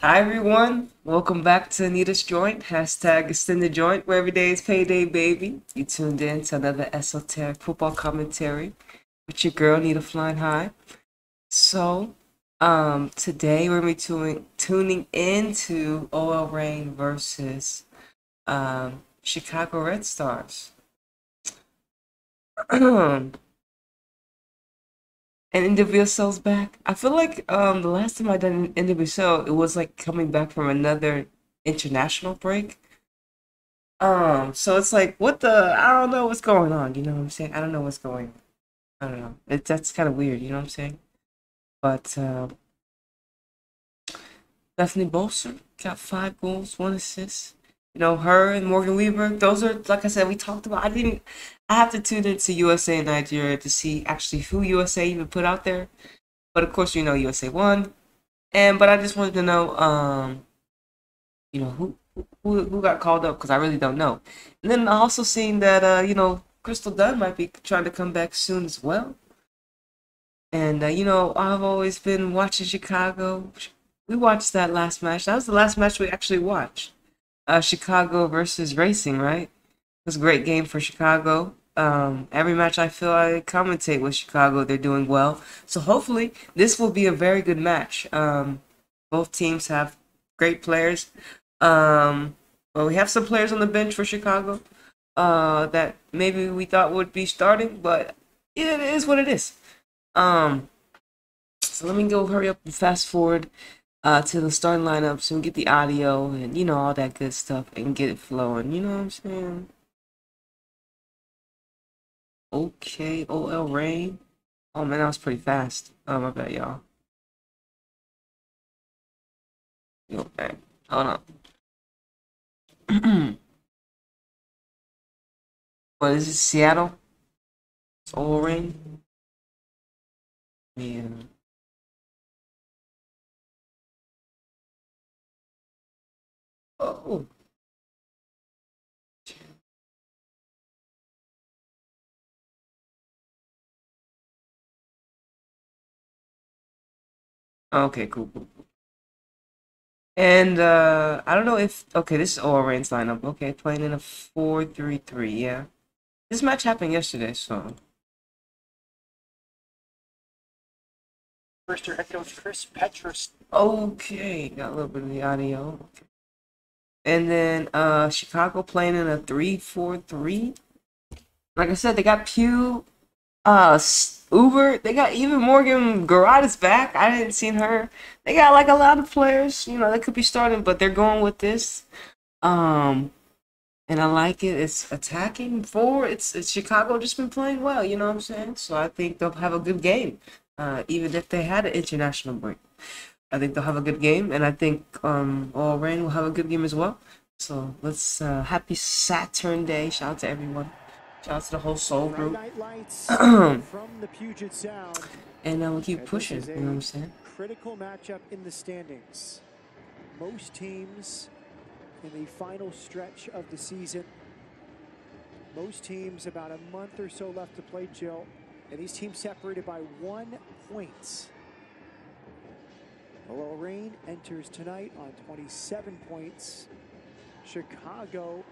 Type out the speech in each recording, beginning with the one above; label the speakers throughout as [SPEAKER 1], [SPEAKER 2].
[SPEAKER 1] Hi everyone, welcome back to Anita's Joint, hashtag extended joint, where every day is payday, baby. You tuned in to another esoteric football commentary with your girl Nita Flying High. So, um, today we're gonna be tuning tuning into OL Reign versus um, Chicago Red Stars. And NWSL's back. I feel like um the last time I done an NWSL, it was like coming back from another international break. Um, so it's like what the I don't know what's going on, you know what I'm saying? I don't know what's going on. I don't know. It that's kind of weird, you know what I'm saying? But uh, Bethany Balser got five goals, one assist. You know, her and Morgan Weaver, those are like I said, we talked about I didn't I have to tune into USA and Nigeria to see actually who USA even put out there. But of course, you know USA won, and but I just wanted to know, um, you know who who who got called up because I really don't know. And then also seeing that uh, you know Crystal Dunn might be trying to come back soon as well. And uh, you know I've always been watching Chicago. We watched that last match. That was the last match we actually watched. Uh, Chicago versus Racing, right? It was a great game for Chicago. Um, every match I feel I commentate with Chicago, they're doing well. So hopefully this will be a very good match. Um, both teams have great players. Um, well, we have some players on the bench for Chicago uh, that maybe we thought would be starting, but it is what it is. Um, so let me go hurry up and fast forward uh, to the starting lineup we get the audio and you know all that good stuff and get it flowing. You know what I'm saying? Okay, OL Reign. Oh man, that was pretty fast. Oh my bet y'all. Okay, hold on. what is it? Seattle? It's OL Reign? Yeah. Oh. Okay, cool, cool, cool. And uh I don't know if okay, this is OL Reign's lineup. Okay, playing in a four-three-three. yeah. This match happened yesterday, so
[SPEAKER 2] First, coach Chris Petras.
[SPEAKER 1] okay, got a little bit of the audio. Okay. And then uh Chicago playing in a three-four-three. Like I said, they got Pugh, uh Uber, they got even Morgan Garrett back. I didn't seen her. They got like a lot of players, you know, they could be starting, but they're going with this. Um and I like it. It's attacking forward. It's, it's Chicago just been playing well, you know what I'm saying? So I think they'll have a good game. Uh even if they had an international break. I think they'll have a good game and I think um All Rain will have a good game as well. So let's uh happy Saturn Day. Shout out to everyone. Shout out to the whole Soul group.
[SPEAKER 2] From the Puget Sound.
[SPEAKER 1] And uh, we'll keep pushing, you know what I'm saying?
[SPEAKER 2] Critical matchup in the standings. Most teams in the final stretch of the season. Most teams about a month or so left to play, Jill. And these teams separated by one point. OL Reign enters tonight on 27 points. Chicago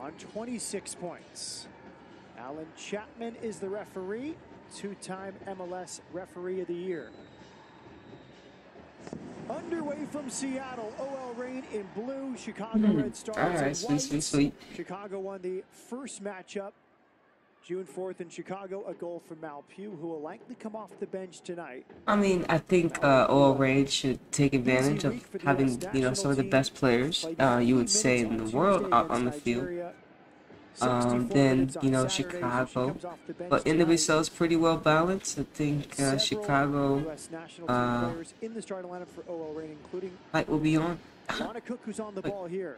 [SPEAKER 2] on 26 points. Allen Chapman is the referee, two-time MLS Referee of the Year. Underway from Seattle, OL Reign in blue, Chicago hmm. Red Stars
[SPEAKER 1] All right, sweet, sweet, sweet.
[SPEAKER 2] Chicago won the first matchup June 4th in Chicago, a goal from Mal Pugh, who will likely come off the bench tonight.
[SPEAKER 1] I mean, I think uh, Oil Raid should take advantage of having, you know, some of the best players uh, you would say in the world out on the field. Um, then, you know, Chicago. But in the NWSL is pretty well balanced. I think uh, Chicago uh,
[SPEAKER 2] in the starting lineup for OL Reign, including
[SPEAKER 1] light will be on.
[SPEAKER 2] Cook, who's on the ball here.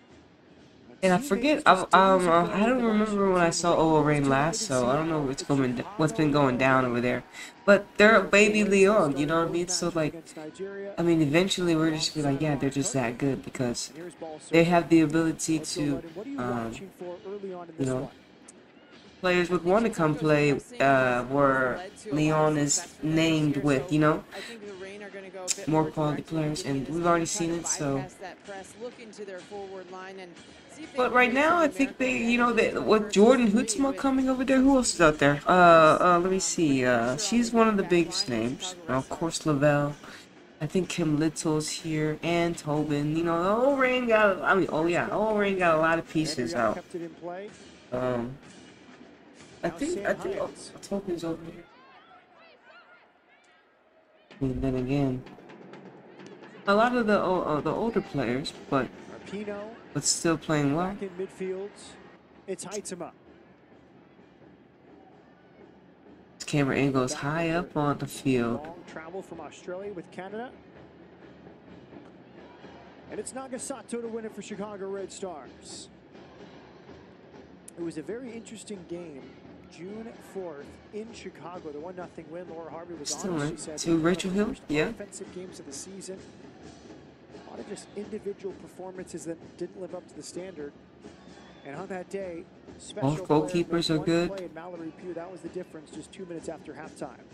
[SPEAKER 1] And I forget, I, um, uh, I don't remember when I saw OL Reign last, so I don't know what's going, what's been going down over there. But they're baby Leon, you know what I mean? So like, I mean, eventually we're just be like, yeah, they're just that good because they have the ability to, um, you know, players would want to come play uh, where Leon is named with, you know. more quality players, and we've already seen it, so-
[SPEAKER 3] bypass that press, look into their forward line and see if they
[SPEAKER 1] But right now, I think they, you know, they, with Jordan
[SPEAKER 3] three
[SPEAKER 1] Huitema
[SPEAKER 3] with
[SPEAKER 1] coming over there, who else is out there? Uh, uh, let me see. Uh, she's one of the biggest names. You of course, Lavelle. I think Kim Little's here, and Tobin. You know, the whole ring got. I mean, oh yeah, the whole ring got a lot of pieces out.
[SPEAKER 2] kept it in play.
[SPEAKER 1] Um, I think I think oh,
[SPEAKER 2] Hyams.
[SPEAKER 1] Tobin's over here. And then again, a lot of the o- uh, the older players, but
[SPEAKER 2] Rapinoe
[SPEAKER 1] but still playing well.
[SPEAKER 2] back in midfield. It's Huitema.
[SPEAKER 1] This camera angle is high up on the field.
[SPEAKER 2] Long travel from Australia with Canada. And it's Nagasato to win it for Chicago Red Stars. It was a very interesting game. June 4th in Chicago, the 1 0 win. Laura Harvey was
[SPEAKER 1] Still
[SPEAKER 2] on. She said
[SPEAKER 1] To
[SPEAKER 2] one of the
[SPEAKER 1] Rachel Hill? Yeah.
[SPEAKER 2] Offensive games of the season. A lot of just individual performances that didn't live up to the standard. And on that day, special
[SPEAKER 1] Both goalkeepers are good.
[SPEAKER 2] play, and Mallory Pugh, that was the difference just two minutes after halftime.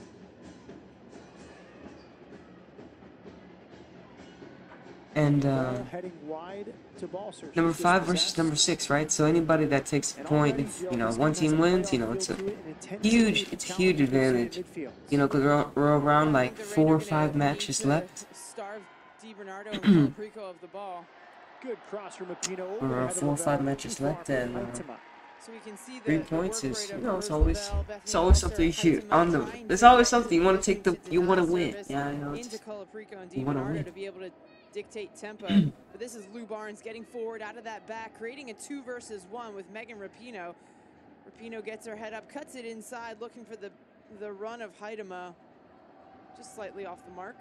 [SPEAKER 1] And uh,
[SPEAKER 2] heading wide to Balser.
[SPEAKER 1] number five versus number six, right? So anybody that takes a point, if you know one team wins, you know it's a
[SPEAKER 2] feel to it, an intensity
[SPEAKER 1] huge, it's a huge
[SPEAKER 2] to see in
[SPEAKER 1] advantage. You know, because we're, we're around like four or
[SPEAKER 3] Raiders are gonna
[SPEAKER 1] five matches left.
[SPEAKER 3] Starve Bernardo and of the ball.
[SPEAKER 2] Good cross from Apino over
[SPEAKER 1] We're
[SPEAKER 2] the
[SPEAKER 1] around
[SPEAKER 2] head of
[SPEAKER 1] four or five matches
[SPEAKER 2] too
[SPEAKER 1] left, and, uh,
[SPEAKER 3] So we can see
[SPEAKER 1] Three points is, you know, it's always, it's always something you
[SPEAKER 3] Huitema
[SPEAKER 1] on the,
[SPEAKER 3] trying
[SPEAKER 1] it's always something you want to take the, you want to win. Yeah, you know, it's, you wanna win.
[SPEAKER 3] be able to dictate tempo. but this is Lou Barnes getting forward out of that back, creating a two versus one with Megan Rapinoe. Rapinoe gets her head up, cuts it inside, looking for the the run of Huitema, just slightly off the mark.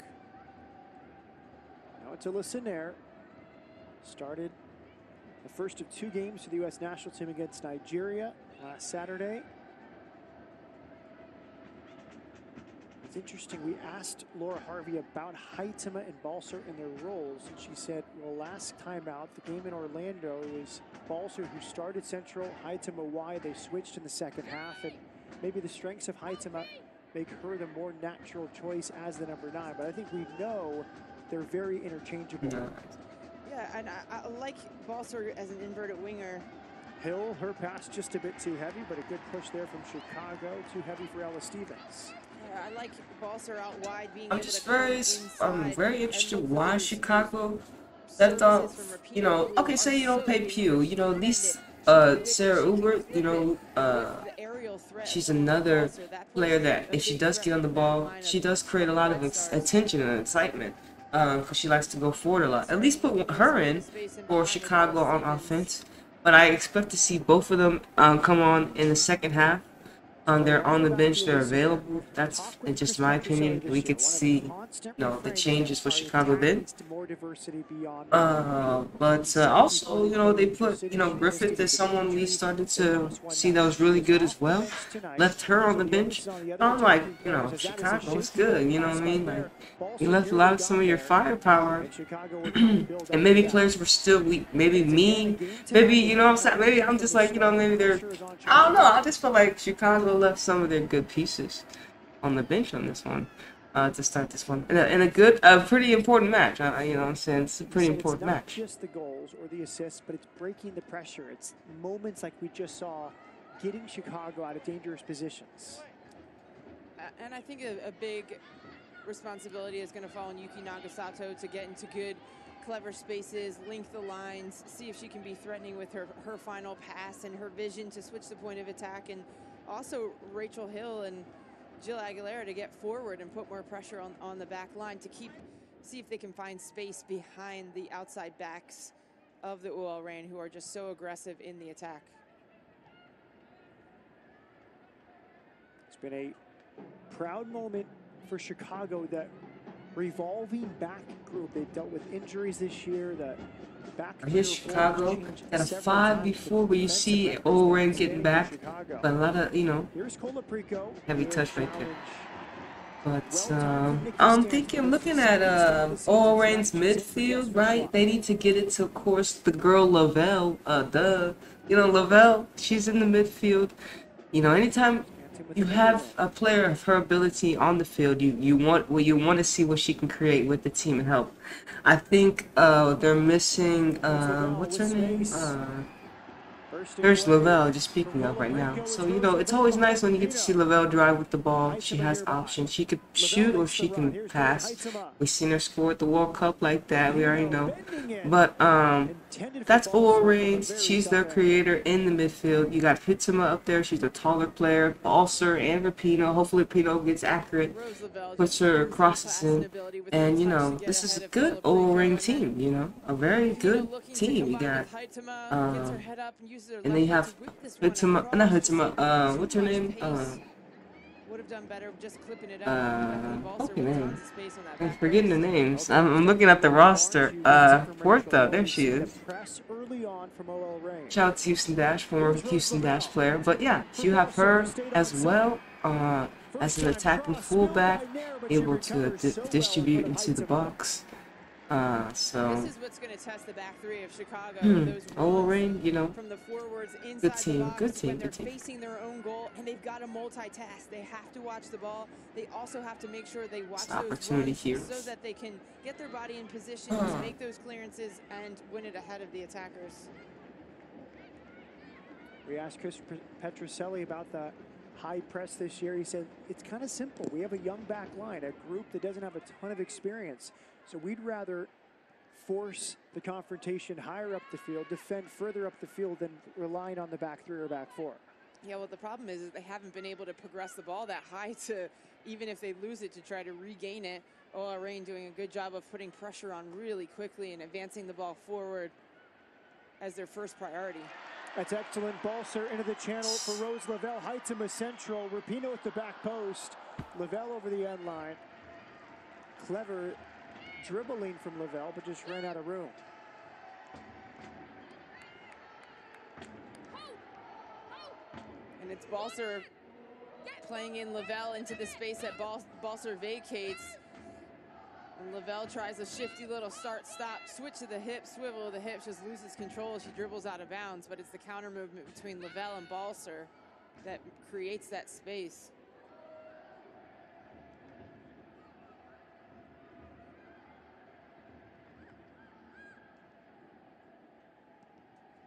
[SPEAKER 2] Now it's Alyssa Naeher. Started the first of two games for the U.S. national team against Nigeria last Saturday. It's interesting. We asked Laura Harvey about Huitema and Balser and their roles, and she said, well, last time out, the game in Orlando, was Balser who started central, Huitema wide. They switched in the second half, and maybe the strengths of Huitema make her the more natural choice as the number nine. But I think we know they're very interchangeable.
[SPEAKER 1] no.
[SPEAKER 3] Yeah, and I, I like Balser as an inverted winger.
[SPEAKER 2] Hill, her pass just a bit too heavy, but a good push there from Chicago. Too heavy for Ella Stevens.
[SPEAKER 3] Yeah, I like Balser out wide, being
[SPEAKER 1] I'm just very, I'm very interested why Chicago left off, you know, okay, say you
[SPEAKER 3] are
[SPEAKER 1] don't pay Pugh, you know, at least, uh, Sarah
[SPEAKER 3] she
[SPEAKER 1] Uber, you know, uh,
[SPEAKER 3] the aerial threat
[SPEAKER 1] she's another player that if she does get on the ball, she does create a lot of ex- attention and excitement. Um, because she likes to go forward a lot. At least put her in for Chicago on offense. But I expect to see both of them um, come on in the second half. Um, they're on the bench. They're available. That's just my opinion. We could see, know, the changes for Chicago did. Uh, but uh, also, you know, they put, you know, Griffith as someone we started to see that was really good as well. Left her on the bench. I'm like, you know, Chicago is good. You know what I mean? Like, you left a lot of some of your firepower, and maybe players were still weak. Maybe me, maybe you know what I'm saying. Maybe I'm just like, you know, maybe they're. I don't know. I just feel like Chicago left some of their good pieces on the bench on this one. Uh, to start this one, and a, and a good, a pretty important match. Uh, you know, what I'm saying it's a pretty
[SPEAKER 2] So
[SPEAKER 1] important
[SPEAKER 2] it's not
[SPEAKER 1] match.
[SPEAKER 2] just the goals or the assists, but it's breaking the pressure. It's moments like we just saw, getting Chicago out of dangerous positions.
[SPEAKER 3] Uh, and I think a, a big responsibility is going to fall on Yuki Nagasato to get into good, clever spaces, link the lines, see if she can be threatening with her, her final pass and her vision to switch the point of attack. And also Rachel Hill and Jill Aguilera to get forward and put more pressure on, on the back line to keep, see if they can find space behind the outside backs of the OL Reign who are just so aggressive in the attack.
[SPEAKER 2] It's been a proud moment for Chicago. That revolving back group. They've dealt with injuries this year. The back.
[SPEAKER 1] Here's
[SPEAKER 2] three or four
[SPEAKER 1] Chicago. Got a five before where you see Oren getting back, but a lot of you know. Heavy touch right there. But um, I'm thinking, looking at uh, Oran's midfield, right? They need to get it to, of course, the girl Lavelle. Uh, duh, you know Lavelle. She's in the midfield. You know, anytime you have a player of her ability on the field. You you want well you want to see what she can create with the team and help. I think uh they're missing uh what's her name uh there's Lavelle just speaking up right now. So you know it's always nice when you get to see. Lavelle drive with the ball. She has options. She could shoot or she can pass. We've seen her score at the World Cup like that. We already know. But um that's
[SPEAKER 2] ball
[SPEAKER 1] Ola
[SPEAKER 2] from a
[SPEAKER 1] Reigns.
[SPEAKER 2] very
[SPEAKER 1] She's their creator in the midfield. You got Huitema up there. She's a taller player. Balser and Rapinoe. Hopefully Rapinoe gets accurate. Puts her crosses in.
[SPEAKER 3] and ability with
[SPEAKER 1] And
[SPEAKER 3] her
[SPEAKER 1] you know, this is a good
[SPEAKER 3] Filipino
[SPEAKER 1] Ola Ring team, you know. A very good team. You got
[SPEAKER 3] with Huitema, gets her head up and uses her
[SPEAKER 1] and then you have
[SPEAKER 3] foot to whip this
[SPEAKER 1] not. Huitema, uh, what's her name? Uh,
[SPEAKER 3] have done better just clipping it up.
[SPEAKER 1] Uh, okay,
[SPEAKER 3] with
[SPEAKER 1] name.
[SPEAKER 3] tons of space on that
[SPEAKER 1] I'm forgetting the names. I'm, I'm looking at the roster. Uh, Huerta, there she is.
[SPEAKER 2] Press early on from OL Reigns.
[SPEAKER 1] Shout out to Houston Dash, former Houston Dash player. But yeah, you have her as well uh, as an attacking fullback, able to di- distribute into the box. Uh, so,
[SPEAKER 3] This is what's going to test the back three of Chicago.
[SPEAKER 1] hmm,
[SPEAKER 3] Those
[SPEAKER 1] Ola
[SPEAKER 3] runs
[SPEAKER 1] Ring, you know,
[SPEAKER 3] from the forwards inside
[SPEAKER 1] Good
[SPEAKER 3] the
[SPEAKER 1] team,
[SPEAKER 3] box
[SPEAKER 1] good team,
[SPEAKER 3] when they're
[SPEAKER 1] good team.
[SPEAKER 3] facing their own goal and they've got to multitask. They have to watch the ball. They also have to make sure they watch
[SPEAKER 1] an
[SPEAKER 3] those
[SPEAKER 1] opportunity
[SPEAKER 3] runs
[SPEAKER 1] here.
[SPEAKER 3] so that they can get their body in position
[SPEAKER 1] Huh.
[SPEAKER 3] to make those clearances and win it ahead of the attackers.
[SPEAKER 2] We asked Chris Petrucelli about the high press this year. He said it's kind of simple. We have a young back line, a group that doesn't have a ton of experience. So we'd rather force the confrontation higher up the field, defend further up the field than relying on the back three or back four.
[SPEAKER 3] Yeah, well, the problem is, is they haven't been able to progress the ball that high to, even if they lose it, to try to regain it. OL Reign doing a good job of putting pressure on really quickly and advancing the ball forward as their first priority.
[SPEAKER 2] That's excellent. Balser into the channel for Rose Lavelle. Huitema central. Rapinoe at the back post. Lavelle over the end line. Clever dribbling from Lavelle, but just ran out of room.
[SPEAKER 3] And it's Balser playing in Lavelle into the space that Bal- Balser vacates. And Lavelle tries a shifty little start stop, switch to the hip, swivel of the hips, just loses control. She dribbles out of bounds, but it's the counter movement between Lavelle and Balser that creates that space.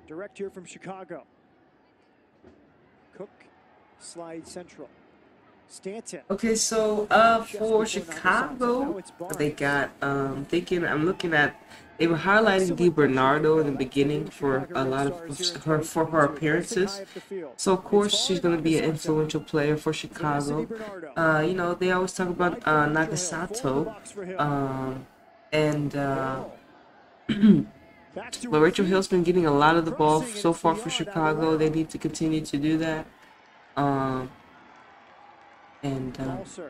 [SPEAKER 2] Direct here from Chicago. Cook slides central. Stanton.
[SPEAKER 1] Okay, so uh for Chicago, they got um thinking I'm looking at they were highlighting Di Bernardo in the beginning for a lot of her for her appearances. So of course she's gonna be an influential player for Chicago. Uh, you know they always talk about uh, Nagasato, um, and uh, but Rachel Hill's been getting a lot of the ball so far for Chicago. They need to continue to do that. Um, and because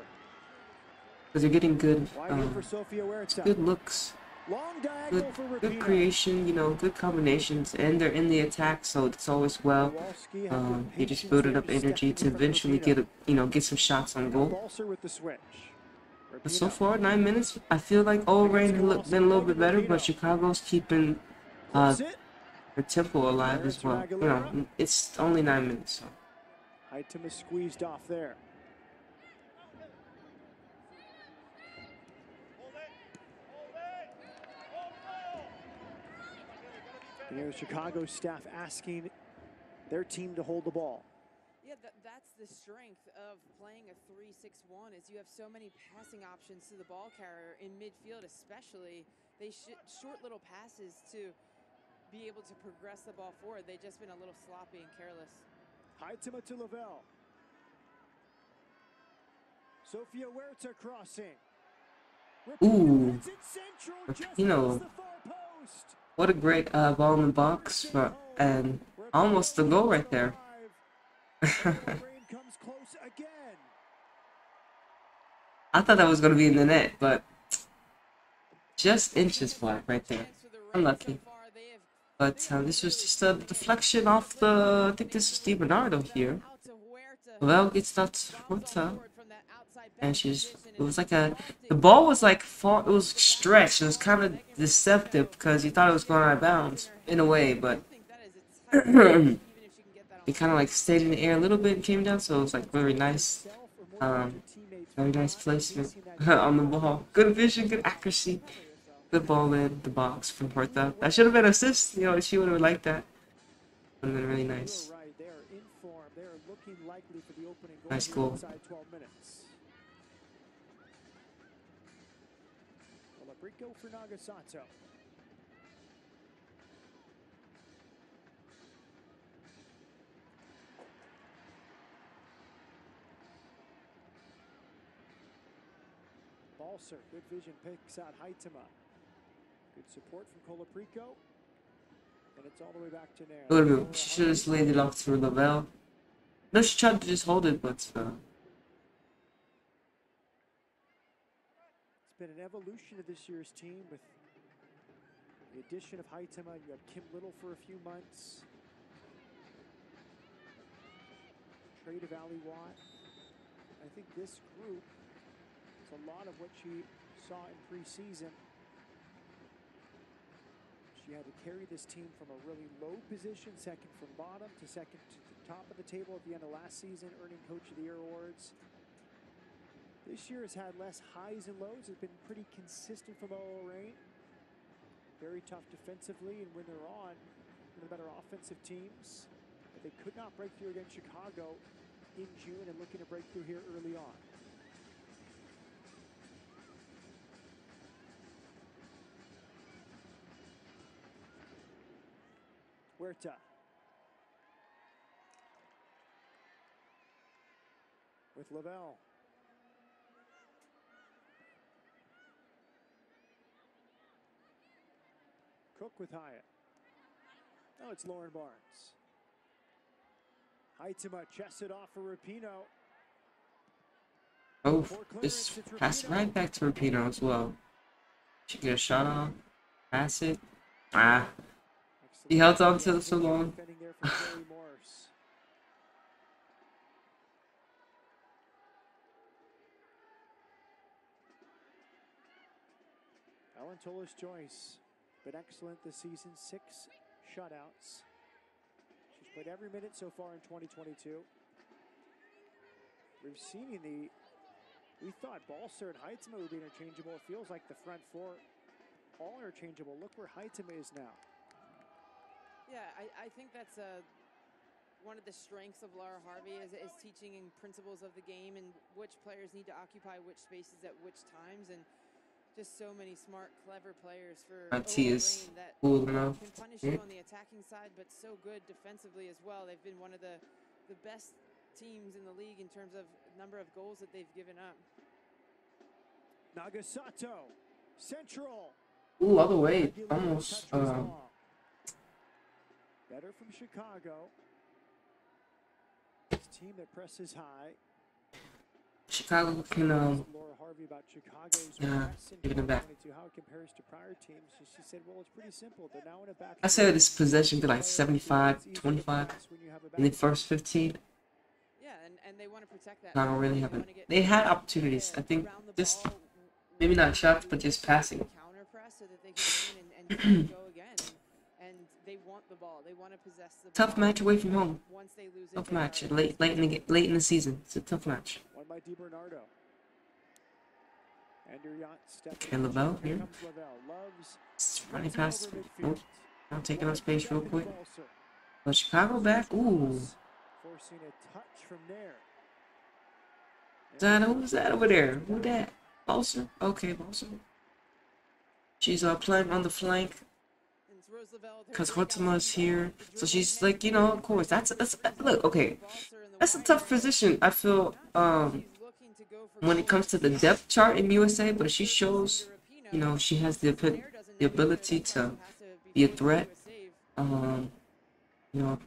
[SPEAKER 1] they're getting good,
[SPEAKER 2] Wide here for
[SPEAKER 1] um, good looks, good, good creation. You know, good combinations, and they're in the attack, so it's always well. Um, you just building up energy to eventually get a, you know, get some shots on goal.
[SPEAKER 2] Balser with the switch.
[SPEAKER 1] But so far, nine minutes. I feel like O'Reilly has look- been a little bit better, but Chicago's keeping uh,
[SPEAKER 2] Clips it.
[SPEAKER 1] tempo alive as well. You know, it's only nine minutes, so.
[SPEAKER 2] Item is squeezed off there. You know, Chicago staff asking their team to hold the ball.
[SPEAKER 3] Yeah, that, that's the strength of playing a 3-6-1 is you have so many passing options to the ball carrier in midfield especially. They sh- short little passes to be able to progress the ball forward. They've just been a little sloppy and careless.
[SPEAKER 2] Huitema to Lavelle. Sofia Huerta crossing.
[SPEAKER 1] Ooh.
[SPEAKER 2] Hits it central, just
[SPEAKER 1] You know,
[SPEAKER 2] past the far post.
[SPEAKER 1] What a great uh, ball in the box, for, and almost a goal right there.
[SPEAKER 2] Reign comes close again.
[SPEAKER 1] I thought that was going to be in the net, but just inches wide right there.
[SPEAKER 3] Chance for the Rays
[SPEAKER 1] Unlucky.
[SPEAKER 3] So far, they have
[SPEAKER 1] But uh, this was just a deflection off the. I think this is Di Bernardo here. Well, it's
[SPEAKER 3] not
[SPEAKER 1] Huerta, and she's. It was like a. The ball was like far. It was stretched. It was kind of deceptive because you thought it was going out of bounds in a way, but It kind of like stayed in the air a little bit and came down, so it was like very nice. Um, very nice placement on the ball. Good vision, good accuracy. Good ball in the box from Huerta. That should have been assist. You know, she would have liked that. Would have been really nice.
[SPEAKER 2] You're right. They are in form. They are looking likely for the opening goal
[SPEAKER 1] Nice goal.
[SPEAKER 2] inside 12 minutes. Colaprico for Nagasato. Balser, good vision, picks out Huitema. Good support from Colaprico. And it's all the way back to Naeher.
[SPEAKER 1] It would have been, she should have just laid it off through Lavelle. No, she tried to just hold it, but uh,
[SPEAKER 2] It's been an evolution of this year's team with the addition of Huitema. You have Kim Little for a few months. Trade of Ally Watt. I think this group is a lot of what she saw in preseason. She had to carry this team from a really low position, second from bottom to second to the top of the table at the end of last season, earning Coach of the Year awards. This year has had less highs and lows. It's been pretty consistent from OL Reign. Very tough defensively, and when they're on, one of the better offensive teams. But they could not break through against Chicago in June and looking to break through here early on. Huerta. With Lavelle. Cook with Hyatt. Oh, it's Lauren Barnes. Huitema chests it off for Rapinoe.
[SPEAKER 1] oh, just pass it right back to Rapinoe as well. She get a shot off, pass it. Ah, He held on to so long.
[SPEAKER 2] Defending there from Chloe Morris. Phallon Tullis-Joyce, been excellent this season, six shutouts. She's played every minute so far in 2022. We've seen in the. We thought Balser and Huitema would be interchangeable. It feels like the front four all interchangeable. Look where Huitema is now.
[SPEAKER 3] Yeah, I, I think that's uh, one of the strengths of Laura Harvey is, is teaching in principles of the game and which players need to occupy which spaces at which times and just so many smart, clever players for
[SPEAKER 1] My T
[SPEAKER 3] OL
[SPEAKER 1] is
[SPEAKER 3] that
[SPEAKER 1] cool enough.
[SPEAKER 3] can punish
[SPEAKER 1] Yeah.
[SPEAKER 3] you on the attacking side, but so good defensively as well. They've been one of the the best teams in the league in terms of number of goals that they've given up.
[SPEAKER 2] Nagasato, Central.
[SPEAKER 1] ooh, all the way, almost. Uh,
[SPEAKER 2] long. Better from Chicago. This team that presses high.
[SPEAKER 1] Chicago can um,
[SPEAKER 2] Laura Harvey about Chicago's
[SPEAKER 1] Yeah,
[SPEAKER 2] press
[SPEAKER 1] giving it back.
[SPEAKER 2] 2022, how it compares to prior teams. She, she said, well, it's pretty simple. They're now in a back.
[SPEAKER 1] I say this possession be like 75, 25 in the first 15.
[SPEAKER 3] Yeah, and, and they want to protect that.
[SPEAKER 1] I don't really
[SPEAKER 3] They
[SPEAKER 1] have it. They had opportunities. I think just maybe not shots, but just passing. Tough
[SPEAKER 3] ball.
[SPEAKER 1] match away from home.
[SPEAKER 3] Once they lose
[SPEAKER 1] Tough
[SPEAKER 3] they
[SPEAKER 1] match. Late, late in the late in the season. It's a tough match.
[SPEAKER 2] One by DiBernardo. Andrew Yacht stepping
[SPEAKER 1] Okay,
[SPEAKER 2] in.
[SPEAKER 1] Lavelle
[SPEAKER 2] Here
[SPEAKER 1] here.
[SPEAKER 2] comes Lavelle. Loves
[SPEAKER 1] It's running past.
[SPEAKER 2] over
[SPEAKER 1] Nope.
[SPEAKER 2] midfield.
[SPEAKER 1] I'm taking up space real quick.
[SPEAKER 2] Balser.
[SPEAKER 1] But Chicago back. Ooh.
[SPEAKER 2] Forcing a touch from there.
[SPEAKER 1] Is that who's that over there? Who that? Balser? Okay, Balser. She's uh playing on the flank
[SPEAKER 3] and it's Rose Lavelle with her
[SPEAKER 1] because
[SPEAKER 3] speed,
[SPEAKER 1] here. So she's like, you know, of course. That's that's look. Okay,
[SPEAKER 3] Balser in the
[SPEAKER 1] that's a tough position. I feel um
[SPEAKER 3] She's looking to go for
[SPEAKER 1] when it comes to the depth chart in USA, but she shows, you know, she has the the ability to be a threat. Um, you know,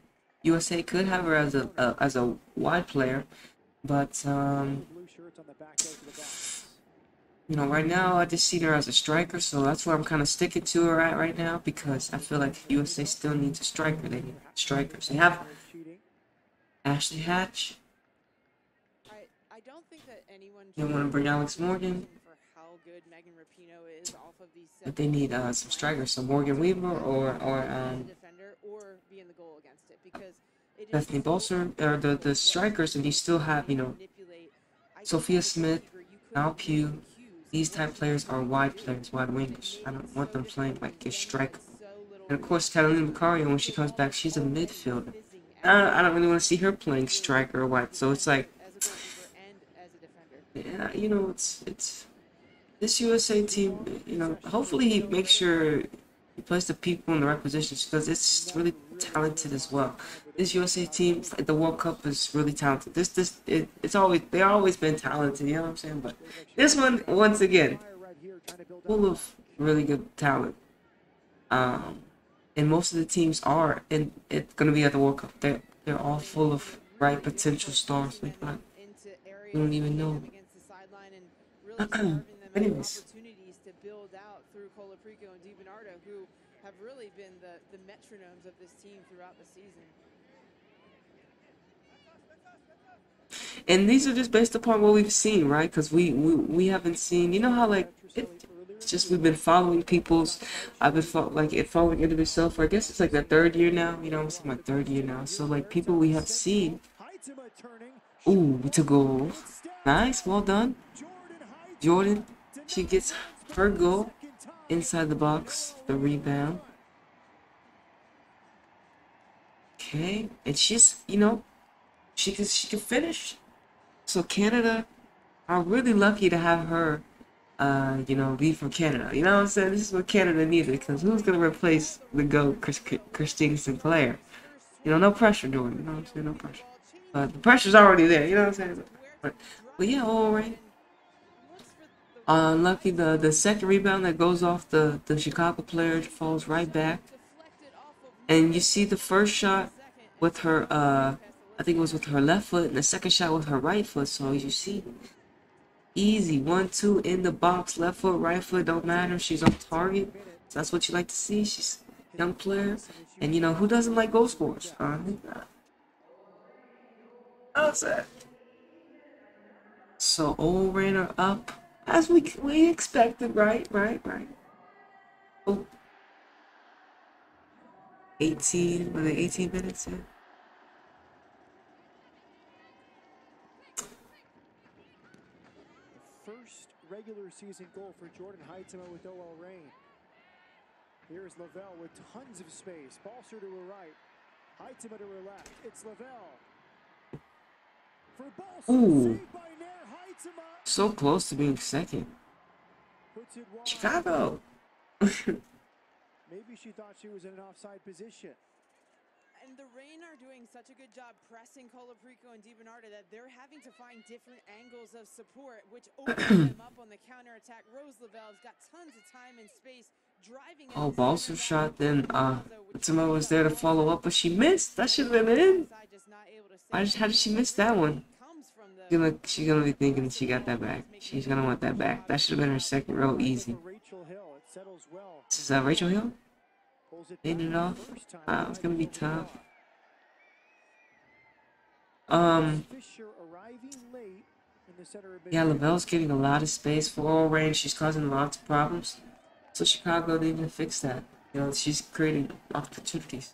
[SPEAKER 1] USA could have her as a, a as a wide player, but um, you know, right now I just see her as a striker, so that's where I'm kind of sticking to her at right now because I feel like USA still needs a striker. They need strikers. They have. Ashley Hatch.
[SPEAKER 3] I, don't think that anyone
[SPEAKER 1] They wanna bring Alex Morgan. But they need uh, some strikers, so Morgan Weaver or or
[SPEAKER 3] um,
[SPEAKER 1] Bethany Balser, or the, the strikers, and you still have, you know, Sophia Smith,
[SPEAKER 3] really
[SPEAKER 1] Pugh. These type players are wide players, wide wingers. I don't want them playing like a striker. And of course, Catalina Macario, when she comes back, she's a midfielder. I don't, really want to see her playing striker or wide. So it's like, yeah, you know, it's it's this USA team. You know, hopefully he makes sure he plays the people in the right positions because it's really talented as well. This USA team, the World Cup, is really talented. This this it, it's always they always been talented. You know what I'm saying? But this one, once again, full of really good talent. Um, and most of the teams are, and it's gonna be at the World Cup. They're they're all full of bright potential stars. Like that.
[SPEAKER 3] areas
[SPEAKER 1] don't even know. Anyways.
[SPEAKER 3] have really been the, the metronomes of this team throughout the season.
[SPEAKER 1] And these are just based upon what we've seen, right? Because we, we we haven't seen. You know how like it, it's just we've been following people's. I've been fo- like it following it myself. For I guess it's like the third year now. You know, I'm my third year now. So like people we have seen. Ooh, we took goal. Nice, well done,
[SPEAKER 2] Jordan
[SPEAKER 1] She gets her goal inside the box. The rebound. Okay, and she's you know, she can she can finish. So Canada are really lucky to have her, uh, you know, be from Canada. You know what I'm saying? This is what Canada needed because who's gonna replace the GOAT, Chris, Christine Sinclair? You know, no pressure, Jordan. You know what I'm saying? No pressure. But the pressure's already there. You know what I'm saying? But, but yeah, all right. Unlucky the the second rebound that goes off the the Chicago player falls right back, and you see the first shot with her uh I think it was with her left foot, and the second shot with her right foot. So you see, easy one two in the box, left foot, right foot don't matter. She's on target. So that's what you like to see. She's young player, and you know who doesn't like goal scorers? Uh, how's that? So all ran her up as we we expected, right? Right? Right? Oh. 18, was it 18 minutes? Yeah.
[SPEAKER 2] The first regular season goal for Jordyn Huitema with OL Reign. Here's Lavelle with tons of space. Balser to her right. Huitema to her left. It's Lavelle. For Balser.
[SPEAKER 1] Ooh.
[SPEAKER 2] By Naeher. Huitema
[SPEAKER 1] So close to being second. Chicago.
[SPEAKER 2] Maybe she thought she was in an offside position.
[SPEAKER 3] And the Reign are doing such a good job pressing Colaprico and DiBernardo that they're having to find different angles of support, which opens them up on the counterattack. Rose Lavelle's got tons of time and space driving.
[SPEAKER 1] Oh, Balser shot. Then uh, Fatima was there to follow up, but she missed. That should have been in.
[SPEAKER 3] inside, just not able to
[SPEAKER 1] Why did- how did she miss that one?
[SPEAKER 3] Comes from the-
[SPEAKER 1] She's gonna, she's gonna be thinking she got that back. She's gonna want that back. That should have been her second row easy.
[SPEAKER 2] For Rachel Hill. It settles well.
[SPEAKER 1] This is uh, Rachel Hill. Made it off. Wow, it's gonna be tough. Um,
[SPEAKER 2] Fisher arriving late in the center of
[SPEAKER 1] yeah. Lavelle's getting a lot of space for all range. She's causing lots of problems. So Chicago needed to fix that. You know, she's creating opportunities.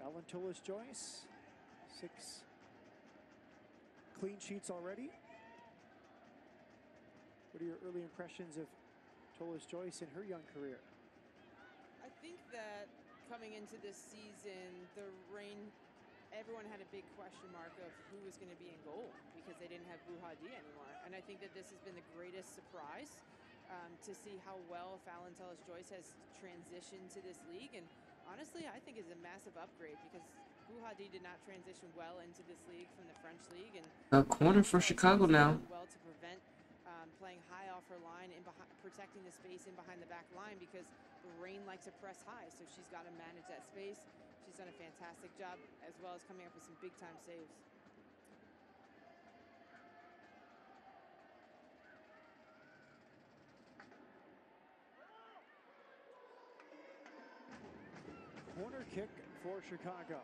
[SPEAKER 2] Valentulas Joyce, six clean sheets already. What are your early impressions of Tullis-Joyce in her young career?
[SPEAKER 3] I think that coming into this season, the Reign, everyone had a big question mark of who was going to be in goal because they didn't have Bouhaddi anymore. And I think that this has been the greatest surprise um, to see how well Phallon Tullis-Joyce has transitioned to this league. And honestly, I think is a massive upgrade because Bouhaddi did not transition well into this league from the French league. And
[SPEAKER 1] A corner for Chicago now.
[SPEAKER 3] well to prevent um, playing high off her line and behind, protecting the space in behind the back line because the Reign likes to press high, so she's got to manage that space. She's done a fantastic job as well as coming up with some big time saves.
[SPEAKER 2] Corner kick for Chicago.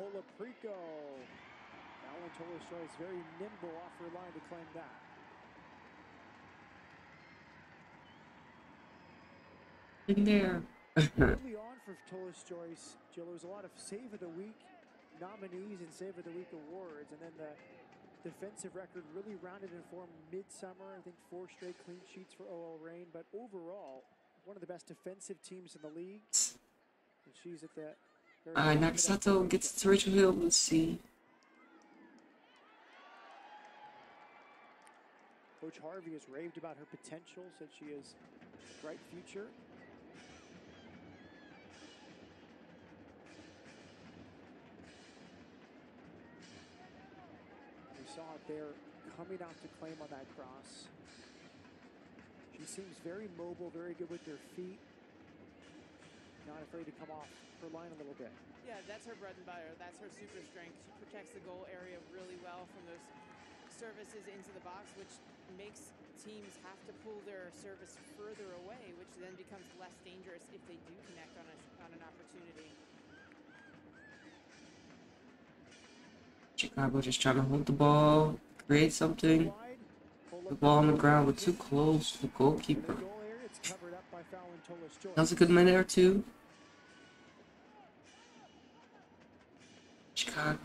[SPEAKER 2] Colaprico. Alan Tolstoy is very nimble off her line to claim that.
[SPEAKER 1] In there.
[SPEAKER 2] Early on for Tolstoy, Jill, there was a lot of Save of the Week nominees and Save of the Week awards, and then the defensive record really rounded in form midsummer. I think four straight clean sheets for OL Reign, but overall, one of the best defensive teams in the league. And she's at the Uh,
[SPEAKER 1] Nagasato
[SPEAKER 2] position.
[SPEAKER 1] gets to Rachel Hill. Let's see.
[SPEAKER 2] Coach Harvey has raved about her potential, said she has a bright future. We saw it there coming out to claim on that cross. She seems very mobile, very good with her feet. Not afraid to come off her line a little bit.
[SPEAKER 3] Yeah, that's her bread and butter. That's her super strength. She protects the goal area really well from those services into the box, which makes teams have to pull their service further away, which then becomes less dangerous if they do connect on, a, on an opportunity.
[SPEAKER 1] Chicago just trying to hold the ball, create something. The ball on the ground, but too close to the goalkeeper.
[SPEAKER 2] goal area, it's covered up by Phallon Tullis
[SPEAKER 1] That was a good minute or two. Chicago.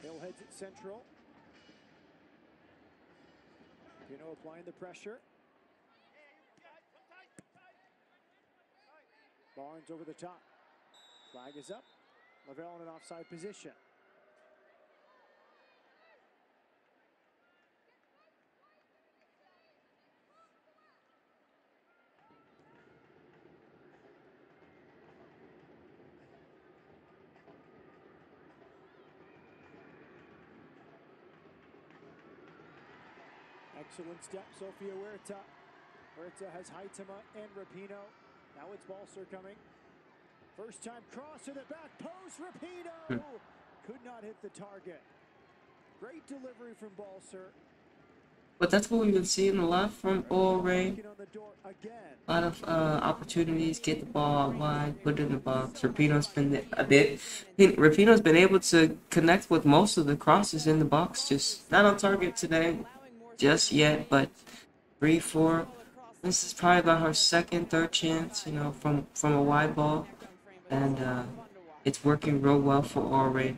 [SPEAKER 2] Hill heads at central. Pino applying the pressure. Barnes over the top. Flag is up. Lavelle in an offside position. Excellent step, Sofia Huerta. Huerta has Huitema and Rapinoe. Now it's Balser coming. First time cross to the back post. Rapinoe could not hit the target. Great delivery from Balser.
[SPEAKER 1] But that's what we've been seeing a lot from All Ray.
[SPEAKER 2] Knocking on the door again.
[SPEAKER 1] A lot of uh, opportunities, get the ball wide, put it in the box. Rapinoe's been a bit. Rapinoe's been able to connect with most of the crosses in the box, just not on target today, just yet. But three, four. This is probably about her second, third chance, you know, from from a wide ball, and uh, it's working real well for All Ray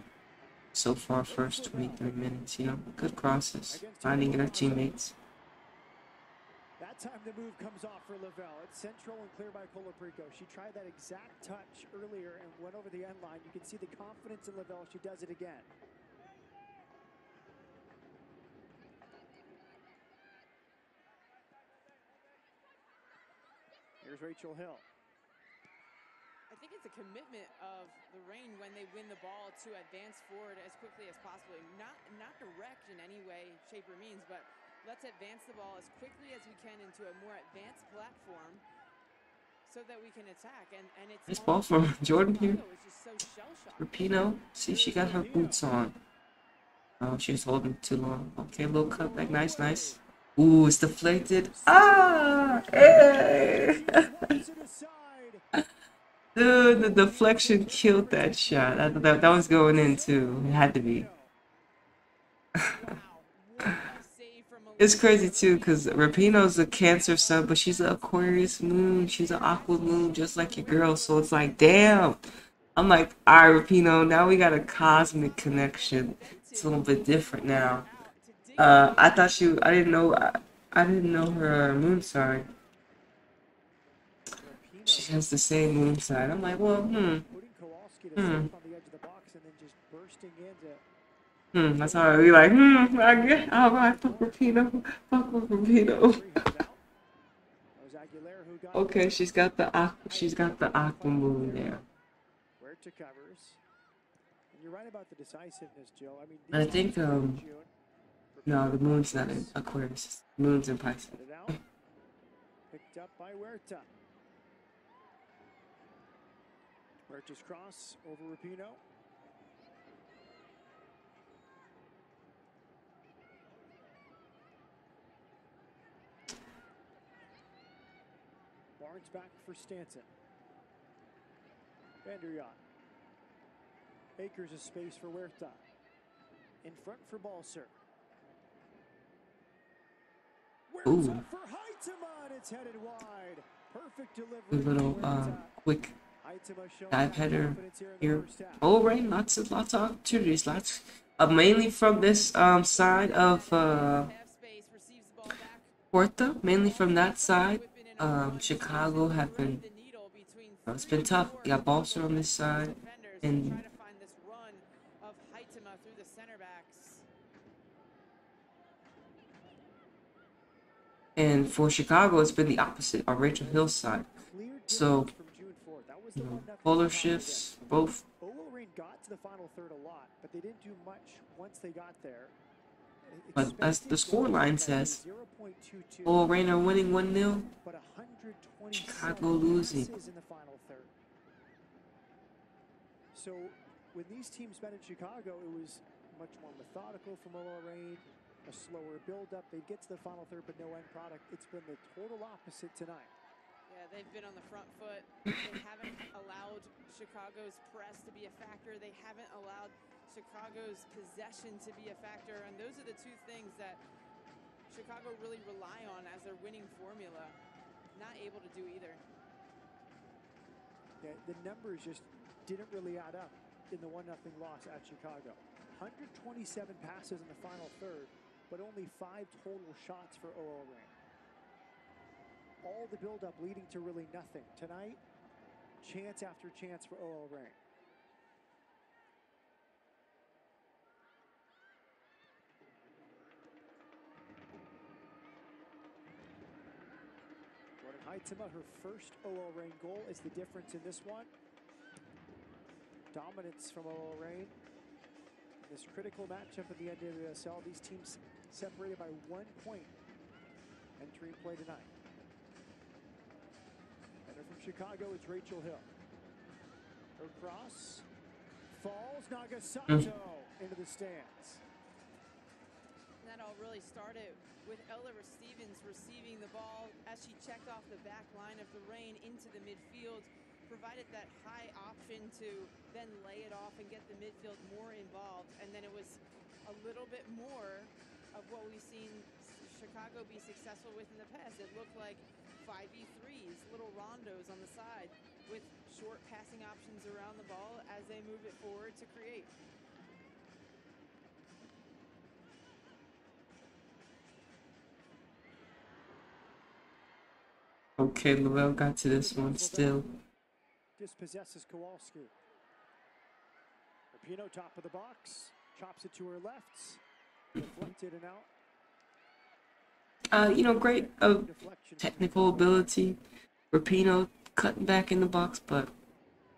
[SPEAKER 1] so far. First 23 minutes, you know, good crosses, finding her teammates.
[SPEAKER 2] That time the move comes off for Lavelle. It's central and clear by Colaprico. She tried that exact touch earlier and went over the end line. You can see the confidence in Lavelle. She does it again. Here's Rachel Hill.
[SPEAKER 3] I think it's a commitment of the Reign when they win the ball to advance forward as quickly as possible. Not not direct in any way, shape, or means, but let's advance the ball as quickly as we can into a more advanced platform so that we can attack. And and it's
[SPEAKER 1] Nice ball from Jordan here.
[SPEAKER 3] Chicago is just.
[SPEAKER 1] Rapinoe, see she got her boots on. Oh, she was holding too long. Okay, little cutback, nice, nice. Ooh, it's deflected. Ah, hey. Dude, the deflection killed that shot. That, that, that was going in too. It had to be. It's crazy too, cause Rapinoe's a Cancer sun, but she's an Aquarius moon. She's an Aqua moon, just like your girl. So it's like, damn. I'm like, all right, Rapinoe. Now we got a cosmic connection. It's a little bit different now. Uh, I thought she. I didn't know. I, I didn't know her moon sign. She has the same moon sign. I'm like, well, hmm, Hmm.
[SPEAKER 2] the the
[SPEAKER 1] hmm. That's how I be like, hmm. I get. All right, fuck Rapinoe. Fuck with Okay, she's got the aqua. She's got the aqua moon there.
[SPEAKER 2] Where to covers. And you're right about the decisiveness, Joe. I mean,
[SPEAKER 1] I think, um, No, the moon's not in Aquarius. Moon's in Pisces.
[SPEAKER 2] Picked up by Huerta. Purchase cross over Rapinoe. Barnes back for Stanton. Van der Jagt. Akers of space for Huerta. In front for Balser.
[SPEAKER 1] Ooh.
[SPEAKER 2] Huerta for it's headed wide. Perfect
[SPEAKER 1] A little um, quick dive header
[SPEAKER 2] here half.
[SPEAKER 1] Oh, Reign, lots of lots of opportunities, lots. Uh, mainly from this um side of uh. Huerta, mainly from that side. Um, Chicago have been. uh, It's been tough. You got Balser on this side, and and for Chicago, it's been the opposite on Rachel Hill's side. So, You know,
[SPEAKER 2] 1-0
[SPEAKER 1] polar shifts, both.
[SPEAKER 2] Got to the final third a lot, but they didn't do much once they got there.
[SPEAKER 1] But as the
[SPEAKER 2] expected
[SPEAKER 1] score line says,
[SPEAKER 2] was 0.22,
[SPEAKER 1] Reign are winning 1 0.
[SPEAKER 2] but
[SPEAKER 1] Chicago losing.
[SPEAKER 2] in the final third. So when these teams met in Chicago, it was much more methodical from OL Reign, a slower build-up. They'd get to the final third, but no end product. It's been the total opposite tonight.
[SPEAKER 3] Yeah, they've been on the front foot. They haven't allowed Chicago's press to be a factor. They haven't allowed Chicago's possession to be a factor. And those are the two things that Chicago really rely on as their winning formula. Not able to do either.
[SPEAKER 2] Yeah, the numbers just didn't really add up in the 1 0 loss at Chicago. 127 passes in the final third, but only five total shots for OL Reign. All the buildup leading to really nothing. Tonight, chance after chance for OL Reign. Jordyn Huitema, her first OL Reign goal is the difference in this one. Dominance from OL Reign. This critical matchup at the NWSL. These teams separated by one point entering play tonight. And from Chicago, it's Rachel Hill. Her cross falls Nagasato hmm. into the stands.
[SPEAKER 3] And that all really started with Ella Stevens receiving the ball as she checked off the back line of the Reign into the midfield, provided that high option to then lay it off and get the midfield more involved. And then it was a little bit more of what we've seen Chicago be successful with in the past. It looked like 5v3s, little rondos on the side with short passing options around the ball as they move it forward to create.
[SPEAKER 1] Okay, Lavelle got to this one still.
[SPEAKER 2] Dispossesses Kowalski. Rapinoe top of the box. Chops it to her left. Deflected and out.
[SPEAKER 1] Uh, you know, great uh, technical ability. Rapinoe cutting back in the box, but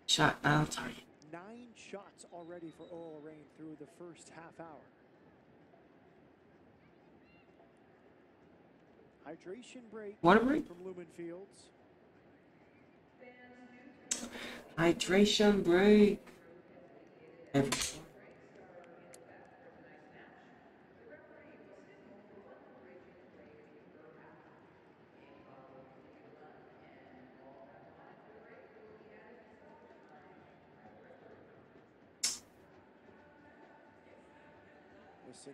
[SPEAKER 1] shot out of target.
[SPEAKER 2] Nine shots already for OL Reign through the first half hour. Hydration break
[SPEAKER 1] Water break?
[SPEAKER 2] from Lumen Fields.
[SPEAKER 1] Hydration break. And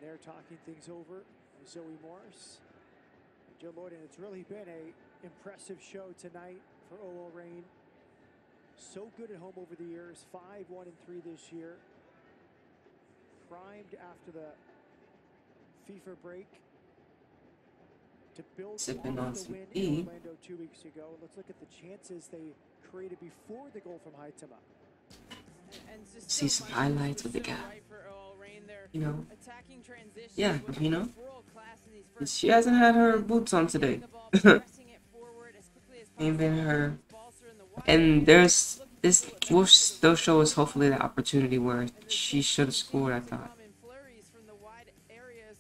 [SPEAKER 2] Listen, they're talking things over with Zoe Morse. and Jill Lloyd, and it's really been a impressive show tonight for OL Reign. So good at home over the years, 5 1 and 3 this year. Primed after the FIFA break to build
[SPEAKER 1] Sipping on
[SPEAKER 2] the win in Orlando two weeks ago. Let's look at the chances they created before the goal from Huitema.
[SPEAKER 3] And, and just
[SPEAKER 1] See
[SPEAKER 3] so
[SPEAKER 1] some highlights
[SPEAKER 3] was
[SPEAKER 1] with the
[SPEAKER 3] so
[SPEAKER 1] You know, Yeah, you know.
[SPEAKER 3] world-class in these first
[SPEAKER 1] she hasn't had her boots on today.
[SPEAKER 3] the ball, pressing it forward as quickly as
[SPEAKER 1] Ain't been
[SPEAKER 3] possible.
[SPEAKER 1] her.
[SPEAKER 3] Balser in the wide
[SPEAKER 1] And there's this will still show us hopefully the opportunity where she should have scored. I thought.
[SPEAKER 3] come in flurries from the wide areas.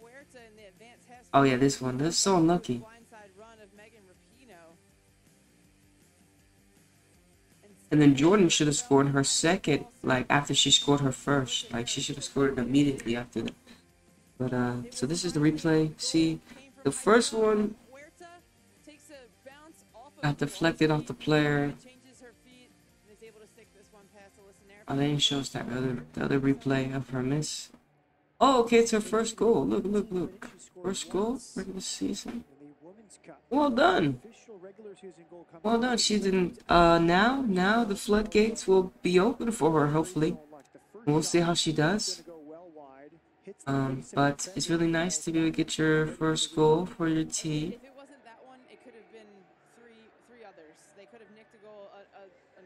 [SPEAKER 3] Huerta in the advance has
[SPEAKER 1] Oh yeah, this one. That's so unlucky.
[SPEAKER 3] And
[SPEAKER 1] then Jordyn should have scored her second, like after she scored her first. Like she should have scored it immediately after that. But uh, so this is the replay. See, the first one got deflected off the player. Oh, then it shows that other the other replay of her miss. Oh, okay, it's her first goal. Look, look, look. First goal season.
[SPEAKER 2] In the Cup.
[SPEAKER 1] Well done. Well done. She's in. Uh, now, now the floodgates will be open for her. Hopefully, we'll see how she does. Um, but it's really nice to be able to get your first goal for your team.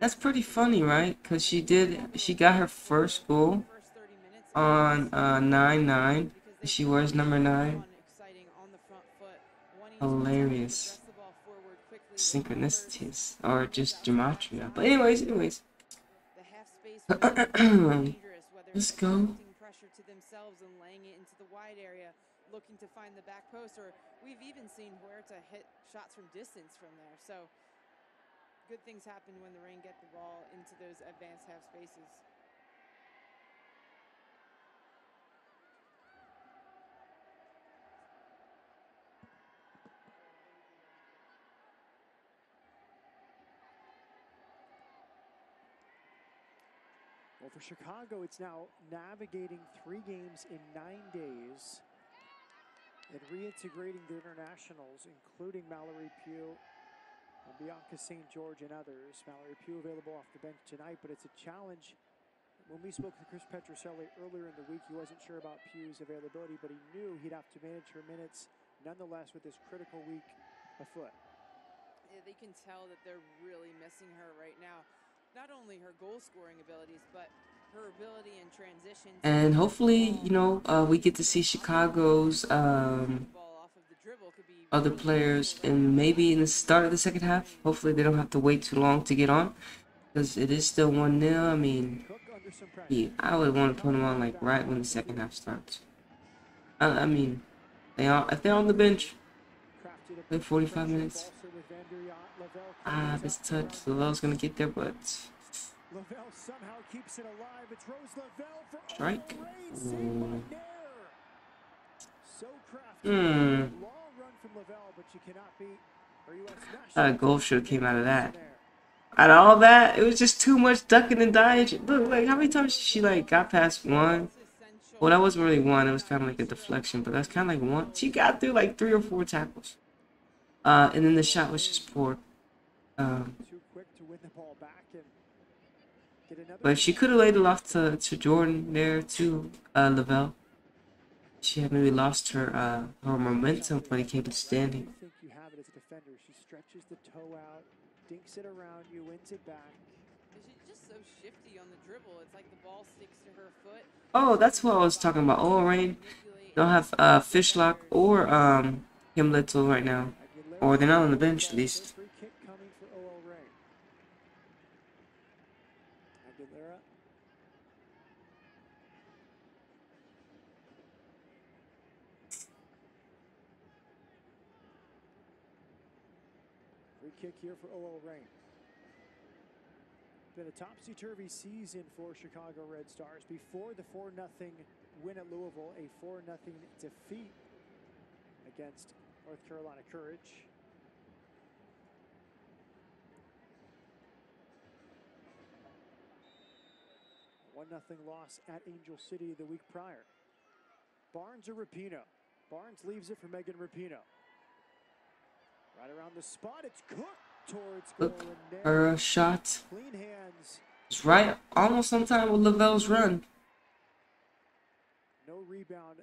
[SPEAKER 1] That's pretty funny, right? Because she did, she got her first goal on uh, 9 9. She wears number
[SPEAKER 3] 9.
[SPEAKER 1] Hilarious. Synchronicities or just gematria. But anyways, anyways. Let's go.
[SPEAKER 3] pressure to themselves and laying it into the wide area, looking to find the back post, or we've even seen Huerta hit shots from distance from there. So good things happen when the Reign get the ball into those advanced half spaces.
[SPEAKER 2] Well, for Chicago, it's now navigating three games in nine days and reintegrating the internationals, including Mallory Pugh, and Bianca St. George, and others. Mallory Pugh available off the bench tonight, but it's a challenge. When we spoke to Chris Petrucelli earlier in the week, he wasn't sure about Pugh's availability, but he knew he'd have to manage her minutes nonetheless with this critical week afoot.
[SPEAKER 3] Yeah, they can tell that they're really missing her right now. Not only her goal scoring abilities, but her ability in transition.
[SPEAKER 1] And hopefully, you know, uh, we get to see Chicago's um,
[SPEAKER 3] ball off of the dribble could be
[SPEAKER 1] other players, and maybe in the start of the second half. Hopefully, they don't have to wait too long to get on, because it is still one 0 I mean,
[SPEAKER 2] Cook under some pressure.
[SPEAKER 1] yeah, I would want to put them on like right when the second half starts. I, I mean, they are if they're on the bench.
[SPEAKER 2] Crafted a
[SPEAKER 1] Play 45 minutes.
[SPEAKER 2] Balser with Van der Jagt. Lavelle
[SPEAKER 1] Ah, this touch. Lavelle's gonna get there, but
[SPEAKER 2] Lavelle somehow keeps it alive. It's Rose Lavelle for
[SPEAKER 1] Strike.
[SPEAKER 2] OL Reigns, saved by
[SPEAKER 1] Ooh.
[SPEAKER 2] Naeher. So crafty.
[SPEAKER 1] Hmm.
[SPEAKER 2] Long run from Lavelle, but she cannot beat her US
[SPEAKER 1] That
[SPEAKER 2] national
[SPEAKER 1] goal should've came out of that. Out of all that, it was just too much ducking and dodging. Look, like how many times she like got past one? Well, that wasn't really one. It was kind of like a deflection, but that's kind of like one. She got through like three or four tackles, uh, and then the shot was just poor. Um,
[SPEAKER 2] Too quick to win the ball back and get another.
[SPEAKER 1] but she could have laid it off to, to Jordyn there too, uh, Lavelle. She had maybe lost her uh, her momentum when it came to standing.
[SPEAKER 2] I think you have it as a defender. She stretches the toe out, dinks it around you, wins it back.
[SPEAKER 3] She's just so shifty on the dribble. It's like the ball sticks to her foot.
[SPEAKER 1] Oh, that's what I was talking about. Oh,
[SPEAKER 3] Reign
[SPEAKER 1] don't have uh, Fishlock or um, Kim Little right now, or they're not on the bench at least.
[SPEAKER 2] Free kick coming for OL Reign. Aguilera. Free kick here for OL Reign. Been a topsy-turvy season for Chicago Red Stars. Before the 4 0 win at Louisville, a 4 0 defeat against North Carolina Courage. One nothing loss at Angel City the week prior. Barnes or Rapinoe? Barnes leaves it for Megan Rapinoe. Right around the spot, it's goal.
[SPEAKER 1] Look, her uh, shot
[SPEAKER 2] clean hands,
[SPEAKER 1] was right almost on time with Lavelle's run.
[SPEAKER 2] no rebound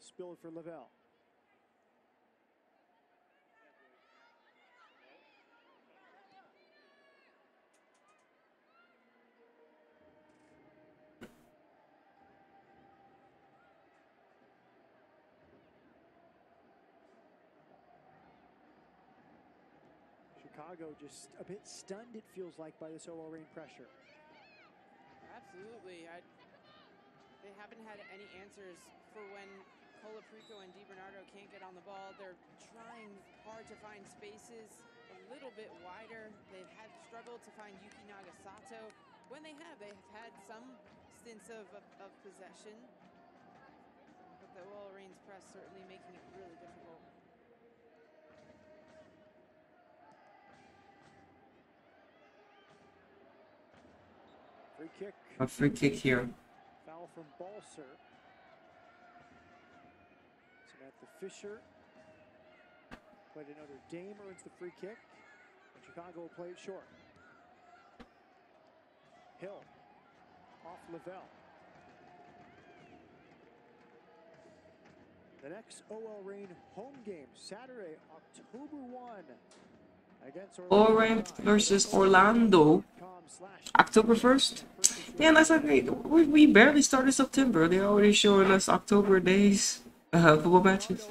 [SPEAKER 2] spilled for Lavelle. Just a bit stunned, it feels like, by this OL Reign pressure.
[SPEAKER 3] Absolutely. I, they haven't had any answers for when Colaprico and DiBernardo can't get on the ball. They're trying hard to find spaces a little bit wider. They've had struggled to find Yuki Nagasato. When they have, they have had some stints of, of, of possession. But the OL Reigns press certainly making it really difficult.
[SPEAKER 1] A free kick here.
[SPEAKER 2] Foul from Balser. Samantha Fisher played at Notre Dame earns the free kick. And Chicago will play it short. Hill off Lavelle. The next OL Reign home game, Saturday, October 1. OL
[SPEAKER 1] Reign versus Orlando. October 1st? Yeah, that's great. We, we barely started September. They're already showing us October days. Uh, football matches.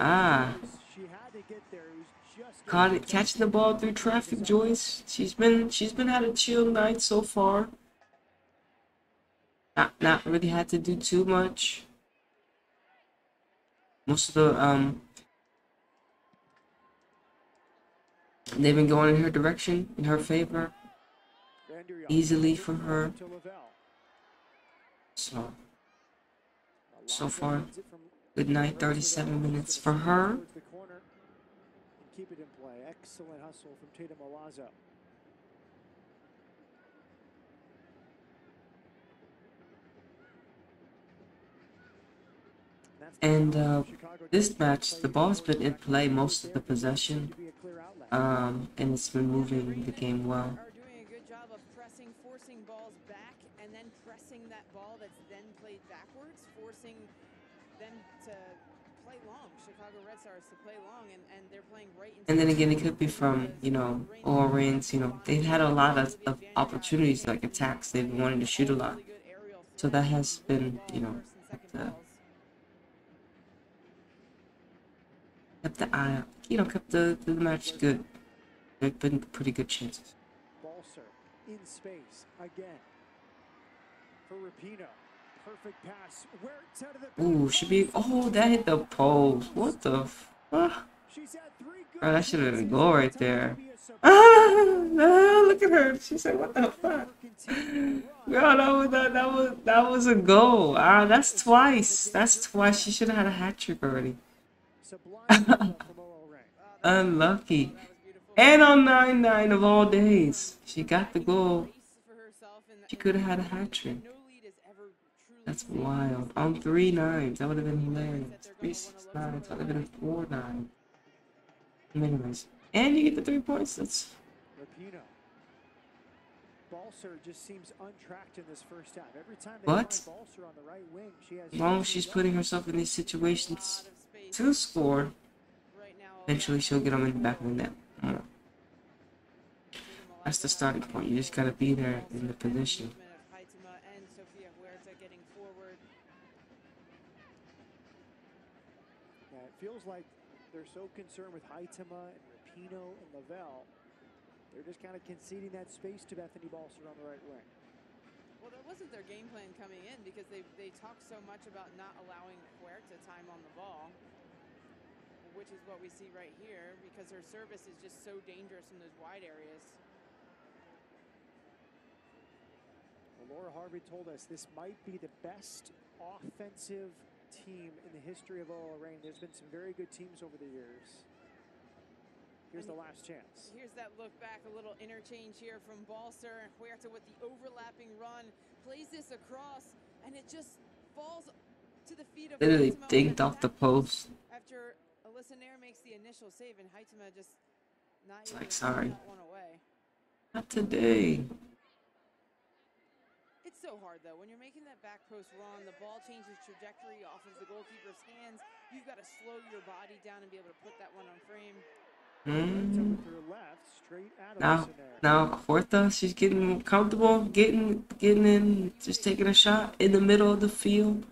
[SPEAKER 1] Ah. Caught it, catching the ball through traffic, Joyce. She's been she's been had a chill night so far. Not not really had to do too much. Most of the um they've been going in her direction, in her favor, easily for her. So So far, good night, 37 minutes for her.
[SPEAKER 2] keep it in play. Excellent hustle from Tatumn Milazzo.
[SPEAKER 1] And uh, this match, the ball's been in play most of the possession. Um, and it's been moving the game well.
[SPEAKER 3] Are doing a good job of pressing, forcing balls back, and then pressing that ball that's then played backwards, forcing them to play long. Chicago Red Stars to play long, and, and they're playing right
[SPEAKER 1] And then again, it could be from, you know, Orange, you know, they've had a lot of, of opportunities, like attacks, they've been wanting to shoot a lot.
[SPEAKER 3] really good aerial
[SPEAKER 1] So that has been, you know, the-
[SPEAKER 3] balls.
[SPEAKER 1] Kept the eye, you know, kept the, the match good. There've been pretty good chances.
[SPEAKER 2] Balser in space again for Rapinoe. Perfect pass. Where it's out of the
[SPEAKER 1] Ooh, should be, oh, that hit the post. What the fuck?
[SPEAKER 2] She's had three good
[SPEAKER 1] Oh, that should have been a goal right there. Ah, look at her. She said, what the fuck?
[SPEAKER 2] Continue to
[SPEAKER 1] Girl,
[SPEAKER 2] run.
[SPEAKER 1] that was, that, that was, that was a goal. Ah, that's twice. That's twice. She should have had a hat trick already. Unlucky. And on 9 9 of all days, she got the goal. She could have had a hat trick. That's wild. On 3 9s, that would have been hilarious. 3 6 9s, that would have been a 4 9. Anyways, and you get the three points. That's
[SPEAKER 2] Rapinoe. Balser just seems untracked in this first half. Every time they
[SPEAKER 1] But-
[SPEAKER 2] find Balser on the right wing, she has
[SPEAKER 1] as long as she's putting herself in these situations
[SPEAKER 3] lot of space
[SPEAKER 1] to score, eventually she'll get them in the back of the net. more. That's the starting point. You just gotta be there in the position.
[SPEAKER 3] Movement of Huitema and Sofia Huerta getting forward.
[SPEAKER 2] Yeah, it feels like they're so concerned with Huitema and Rapinoe and Lavelle. They're just kind of conceding that space to Bethany Balser on the right wing.
[SPEAKER 3] Well, that wasn't their game plan coming in because they they talked so much about not allowing Huerta time on the ball, which is what we see right here because her service is just so dangerous in those wide areas.
[SPEAKER 2] Well, Laura Harvey told us this might be the best offensive team in the history of OL Reign. There's been some very good teams over the years. Here's the last chance.
[SPEAKER 3] Here's that look back, a little interchange here from Balser. And Huerta with the overlapping run plays this across, and it just falls to the feet of
[SPEAKER 1] Literally
[SPEAKER 3] Huitema
[SPEAKER 1] dinked off the post.
[SPEAKER 3] After Alyssa Naeher makes the initial save, and Huitema just not
[SPEAKER 1] It's
[SPEAKER 3] able
[SPEAKER 1] like, sorry.
[SPEAKER 3] one away.
[SPEAKER 1] Not today.
[SPEAKER 3] It's so hard though when you're making that back post run. The ball changes trajectory off of the goalkeeper's hands. You've got to slow your body down and be able to put that one on frame.
[SPEAKER 1] Mm.
[SPEAKER 2] With her left, straight at
[SPEAKER 1] Now,
[SPEAKER 2] Alyssa Naeher.
[SPEAKER 1] now, Huerta, she's getting comfortable, getting, getting in, just taking a shot in the middle of the field.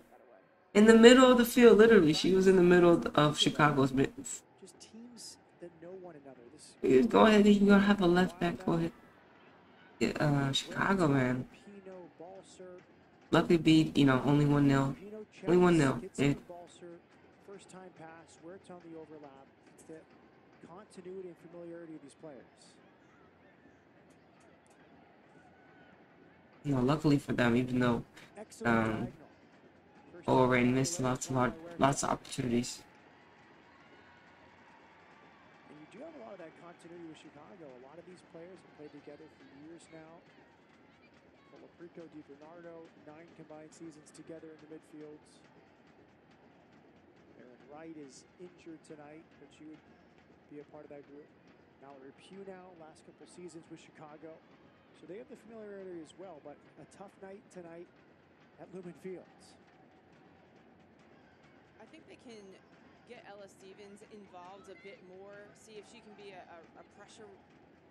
[SPEAKER 1] In the middle of the field, literally, she was in the middle of Chicago's mittens.
[SPEAKER 2] Just teams that know one another. This
[SPEAKER 1] You Go ahead, you're gonna have a left back. Go ahead. Yeah, uh, Chicago, man. Luckily, beat you know only one 0
[SPEAKER 2] Rapinoe
[SPEAKER 1] Only one
[SPEAKER 2] checks,
[SPEAKER 1] nil. Yeah.
[SPEAKER 2] it to Balser, first time pass, where it's on the overlap. Continuity and familiarity of these players.
[SPEAKER 1] You know, luckily for them, even though Um,
[SPEAKER 2] diagonal. First
[SPEAKER 1] Oral
[SPEAKER 2] time
[SPEAKER 1] Rain
[SPEAKER 2] around,
[SPEAKER 1] missed lots of
[SPEAKER 2] by
[SPEAKER 1] lots of opportunities.
[SPEAKER 2] And you do have a lot of that continuity with Chicago. A lot of these players have played together for years now. Colaprico, DiBernardo, nine combined seasons together in the midfields. Arin Wright is injured tonight, but she would be a part of that group. Mallory Pugh now, last couple seasons with Chicago. So they have the familiarity as well, but a tough night tonight at Lumen Fields.
[SPEAKER 3] I think they can get Ella Stevens involved a bit more, see if she can be a, a, a pressure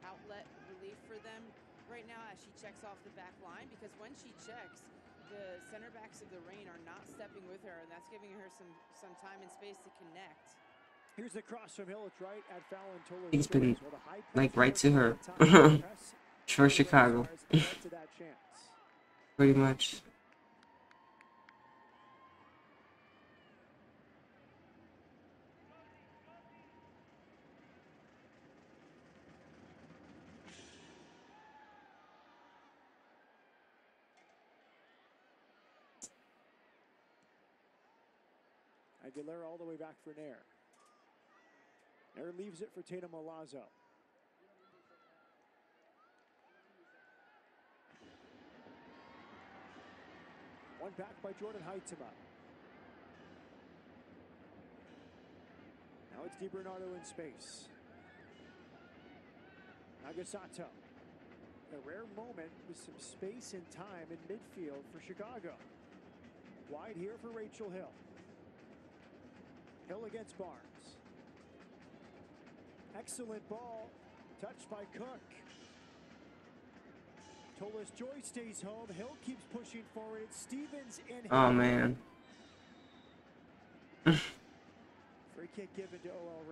[SPEAKER 3] outlet relief for them right now as she checks off the back line because when she checks, the center backs of the Reign are not stepping with her, and that's giving her some, some time and space to connect.
[SPEAKER 2] Here's the cross from Hill. It's right at Fallon Toller.
[SPEAKER 1] He's been,
[SPEAKER 2] Well, the high
[SPEAKER 1] like, right to her.
[SPEAKER 2] worked at the time. Press
[SPEAKER 1] For Chicago.
[SPEAKER 2] Red Stars led to that.
[SPEAKER 1] Pretty much.
[SPEAKER 2] Aguilera all the way back for Naeher. Naeher leaves it for Tatumn Milazzo. One back by Jordyn Huitema. Now it's DiBernardo in space. Nagasato. A rare moment with some space and time in midfield for Chicago. Wide here for Rachel Hill. Hill against Barnes. Excellent ball. Touched by Cook. Tolis Joy stays home. Hill keeps pushing forward. Stevens and
[SPEAKER 1] Oh man.
[SPEAKER 2] Free kick given to OL.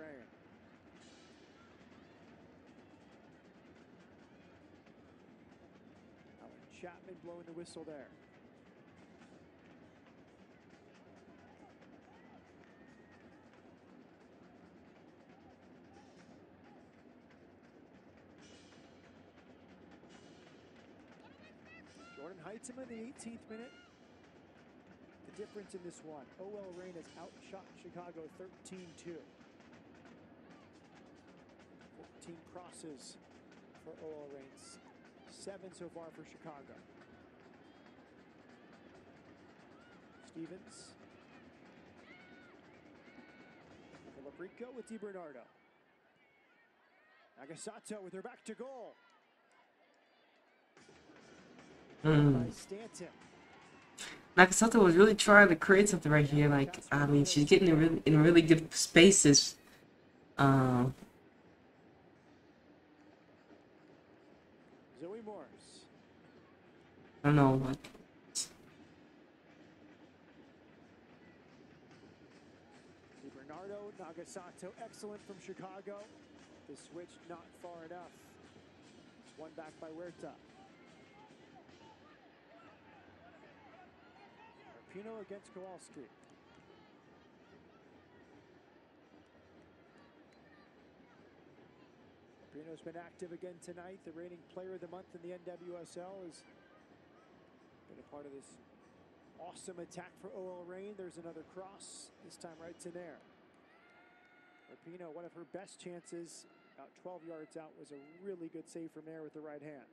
[SPEAKER 2] Allen Chapman blowing the whistle there. In the 18th minute. The difference in this one, OL Reign has outshot Chicago 13-2. 14 crosses for OL Reigns, seven so far for Chicago. Stevens. Colaprico with DiBernardo. Nagasato with her back to goal. Mm.
[SPEAKER 1] Nagasato was really trying to create something right here. Like, I mean, she's getting in really, in really good spaces.
[SPEAKER 2] Zoe Morse.
[SPEAKER 1] I don't know. Like,
[SPEAKER 2] DiBernardo, Nagasato, excellent from Chicago. The switch not far enough. One back by Huerta. Pino against Kowalski. Pino's been active again tonight. The reigning player of the month in the NWSL has been a part of this awesome attack for OL Reign. There's another cross, this time right to Naeher. Rapinoe, one of her best chances, about 12 yards out, was a really good save from Naeher with the right hand.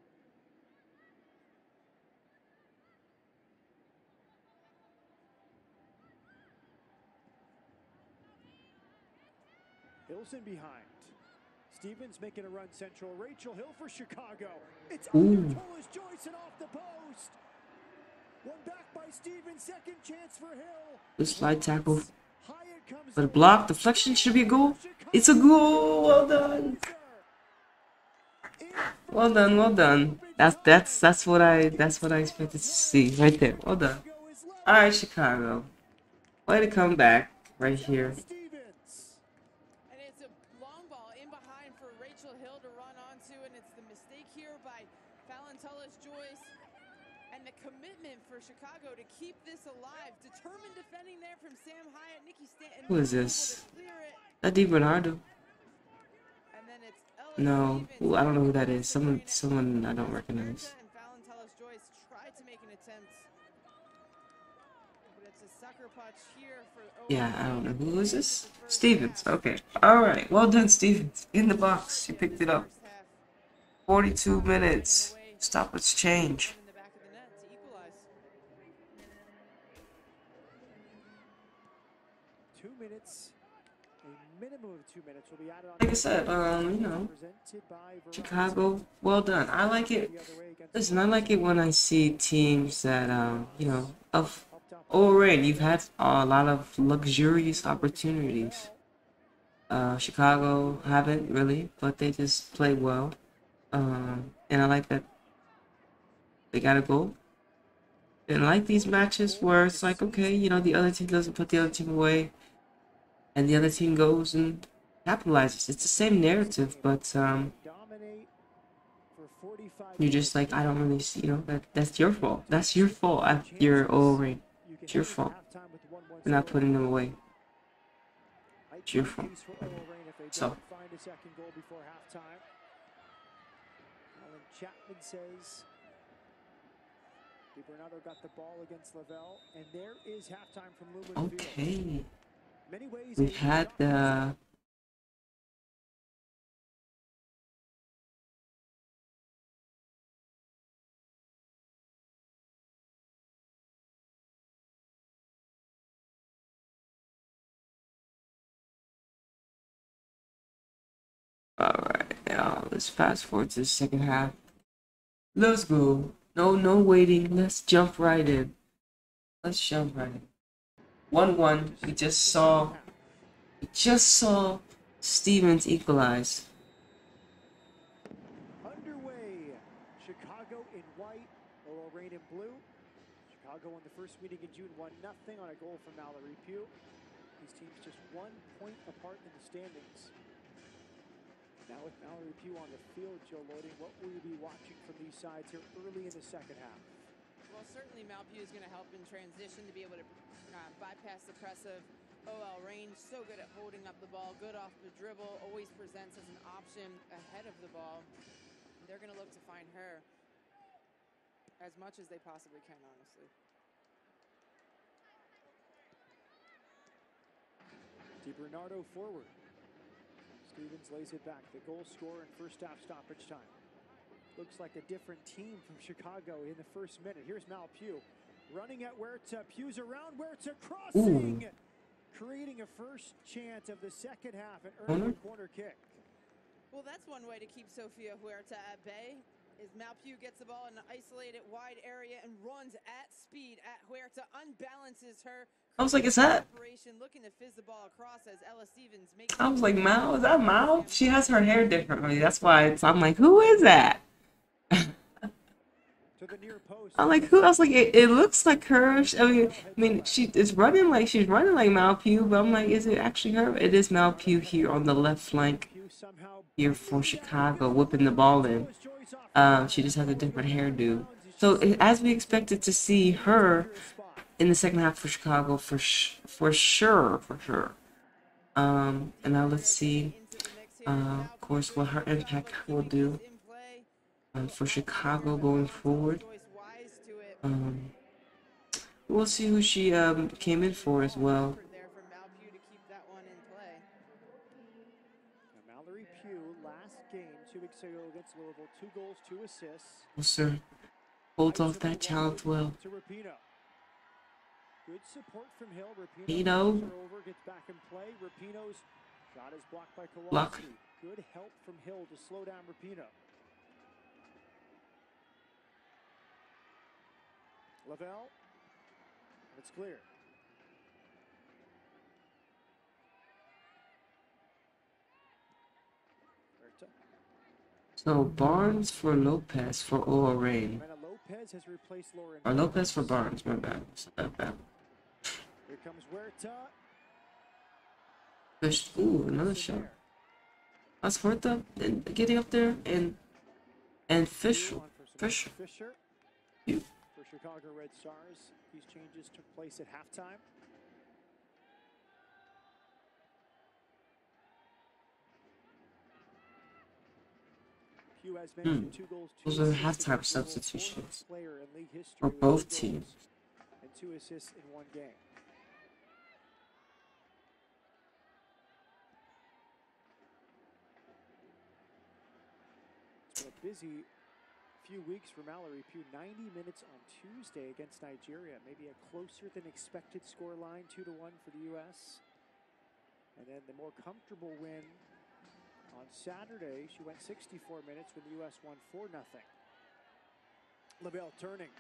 [SPEAKER 2] Hilson behind. Stevens making a run central. Rachel Hill for Chicago. It's under Joyce and off the post. One back by Stevens. Second chance for Hill.
[SPEAKER 1] good slide tackle. But block, deflection should be a goal. It's a goal. Well done. Well done. Well done. That's that's that's what I that's what I expected to see right there. Well done. All right, Chicago. Way to come back right here.
[SPEAKER 2] Stevens.
[SPEAKER 3] And it's a long ball in behind for Rachel Hill to run onto, and it's the mistake here by Phallon Tullis-Joyce. And the commitment for Chicago to keep this alive. Determined defending there from Sam Hiatt, Nikki Stanton.
[SPEAKER 1] Who is this?
[SPEAKER 3] to clear it.
[SPEAKER 1] That Di Bernardo. No, Ooh, I don't know who that is. Someone, someone I don't recognize.
[SPEAKER 3] And Tullis-Joyce tried to make an attempt, but it's a sucker punch here for.
[SPEAKER 1] Yeah, I don't know who is this. Stevens. Okay. All right. Well done, Stevens. In the box. You picked it up. 42 minutes. Stoppage change. Like I said, um, you know,
[SPEAKER 2] Presented by Verizon.
[SPEAKER 1] Chicago. Well done. I like it. Listen, I like it when I see teams that, um, you know, of Already, you've had a lot of luxurious opportunities. Uh, Chicago haven't really, but they just play well. Um, and I like that they got a goal. And I like these matches where it's like, okay, you know, the other team doesn't put the other team away, and the other team goes and capitalizes. It's the same narrative, but um,
[SPEAKER 2] dominate for 45
[SPEAKER 1] you're just like, I don't really see, you know, that that's your fault. That's your fault. I, you're.
[SPEAKER 2] You
[SPEAKER 1] It's your fault.
[SPEAKER 2] halftime with 1-1
[SPEAKER 1] for not putting them away. It's your fault. So.
[SPEAKER 2] Chapman says DiBernardo got the ball against Lavelle, and there is halftime from Lumen.
[SPEAKER 1] Okay.
[SPEAKER 2] Many ways
[SPEAKER 1] We've had the Alright, now let's fast forward to the second half. Let's go. No, no waiting. Let's jump right in. Let's jump right in. 1 1. We just saw. We just saw Stevens equalize.
[SPEAKER 2] Underway. Chicago in white, OL Reign in blue. Chicago won the first meeting in June 1 nothing on a goal from Mallory Pugh. These teams just one point apart in the standings. Now with Mallory Pugh on the field, Joe Loading, what will you be watching from these sides here early in the second half?
[SPEAKER 3] Well, certainly Mal Pugh is going to help in transition to be able to uh, bypass the press of OL Reign. So good at holding up the ball, good off the dribble, always presents as an option ahead of the ball. They're going to look to find her as much as they possibly can, honestly.
[SPEAKER 2] DiBernardo forward. Stevens lays it back. The goal scorer in first half stoppage time. Looks like a different team from Chicago in the first minute. Here's Mal Pugh running at Huerta. Pugh's around Huerta, crossing, creating a first chance of the second half and earning a corner kick.
[SPEAKER 3] Well, that's one way to keep Sofia Huerta at bay. Is Mal Pugh gets the ball in an isolated wide area and runs at speed at Huerta, unbalances her.
[SPEAKER 1] I was like, is that?
[SPEAKER 3] Operation looking to fizz the ball across as Ella Stevens makes.
[SPEAKER 1] I was like, Mal, is that Mal? She has her hair differently. That's why it's, I'm like, who is that?
[SPEAKER 2] To the near post.
[SPEAKER 1] I'm like, who? else? like, it, it looks like her. She- I mean, I mean, she is running like she's running like Mal Pugh, but I'm like, is it actually her? It is Mal Pugh here on the left flank here for Chicago, whipping the ball in. Um, she just has a different hairdo. So it- as we expected to see her in the second half for Chicago, for sh- for sure, for sure. Um, and now let's see, uh, of course, what her impact will do Um, for Chicago going forward.
[SPEAKER 3] Joyce wise to it.
[SPEAKER 1] Um, we'll see who she um, came in for as well.
[SPEAKER 3] Effort there from Mal Pugh to keep that one in play.
[SPEAKER 2] Now, Mallory Pugh, last game, two weeks ago against Louisville, two goals, two assists.
[SPEAKER 1] Well, sir, holds off that challenge well.
[SPEAKER 2] Good support from Hill. Rapinoe over, gets back in play. Rapinoe's shot is blocked by Kowalski.
[SPEAKER 1] Block.
[SPEAKER 2] Good help from Hill to slow down Rapinoe. Lavelle. And it's clear.
[SPEAKER 1] So Barnes for Lopez for OL Reign.
[SPEAKER 2] Amanda Lopez has replaced Lauren.
[SPEAKER 1] Or Lopez for Barnes, my bad. Not bad.
[SPEAKER 2] Here comes Huerta.
[SPEAKER 1] Fish. Ooh, another shot. That's and getting up there and and
[SPEAKER 2] for
[SPEAKER 1] Fisher.
[SPEAKER 2] Fisher.
[SPEAKER 1] You.
[SPEAKER 2] Chicago Red Stars. These changes took place at halftime.
[SPEAKER 1] Hmm.
[SPEAKER 2] two goals, two
[SPEAKER 1] Those are halftime
[SPEAKER 2] against the fourth
[SPEAKER 1] substitutions.
[SPEAKER 2] player in league history
[SPEAKER 1] For both teams.
[SPEAKER 2] And two assists in one game. It's been a busy few weeks for Mallory Pugh. 90 minutes on Tuesday against Nigeria. Maybe a closer than expected score line, 2 to 1 for the U.S. And then the more comfortable win on Saturday. She went 64 minutes when the U.S. won 4 0. Lavelle turning.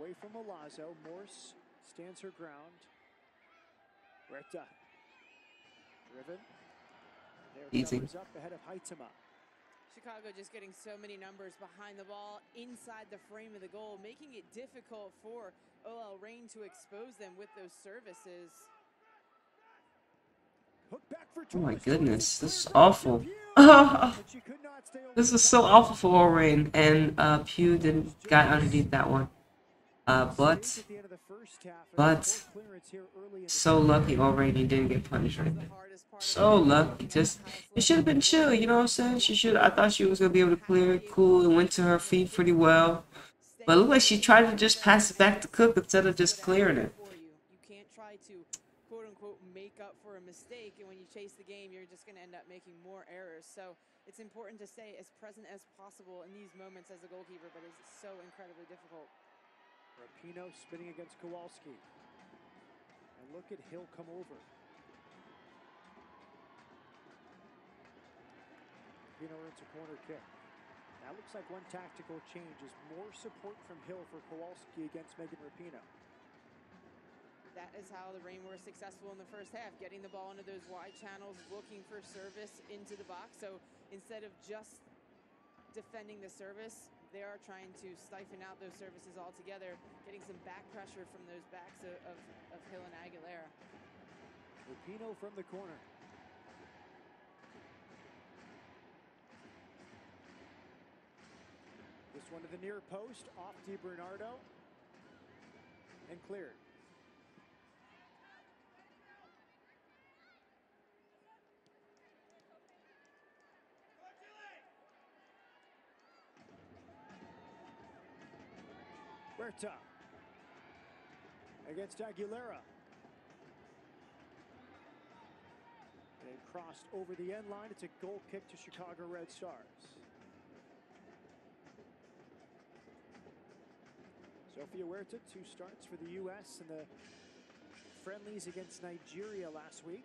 [SPEAKER 2] Away from Milazzo. Morse stands her ground. Huerta. Driven. There
[SPEAKER 1] Easy.
[SPEAKER 2] covers up ahead of Huitema.
[SPEAKER 3] Chicago just getting so many numbers behind the ball, inside the frame of the goal, making it difficult for OL Reign to expose them with those services.
[SPEAKER 2] Hook back for
[SPEAKER 1] Oh my goodness, this is awful. This
[SPEAKER 2] But she could not stay over
[SPEAKER 1] is so awful for Orain, and uh, Pugh didn't got underneath that one. Uh, but but so lucky already didn't get punished right there. So lucky, just it should have been chill. You know what I'm saying? She should. I thought she was gonna be able to clear it cool and went to her feet pretty well. But look like she tried to just pass it back to Cook instead of just clearing it.
[SPEAKER 3] to quote unquote make up for a mistake, and when you chase the game, you're just going to end up making more errors. So it's important to stay as present as possible in these moments as a goalkeeper, but it's so incredibly difficult.
[SPEAKER 2] Rapinoe spinning against Kowalski. And look at Hill come over. Rapinoe earns a corner kick. That looks like one tactical change is more support from Hill for Kowalski against Megan Rapinoe.
[SPEAKER 3] That is how the Reign were successful in the first half, getting the ball into those wide channels, looking for service into the box. So instead of just defending the service, they are trying to siphon out those services altogether, getting some back pressure from those backs of, of, of Hill and Aguilera.
[SPEAKER 2] Rapinoe from the corner. This one to the near post, off Di Bernardo, and cleared. Huerta against Aguilera. And crossed over the end line. It's a goal kick to Chicago Red Stars. Sofia Huerta, two starts for the U.S. in the friendlies against Nigeria last week.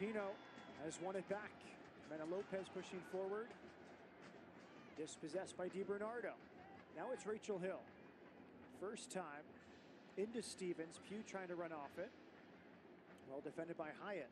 [SPEAKER 2] Rapinoe has won it back. Mena Lopez pushing forward. Dispossessed by Di Bernardo. Now it's Rachel Hill. First time into Stevens. Pugh trying to run off it. Well defended by Hiatt.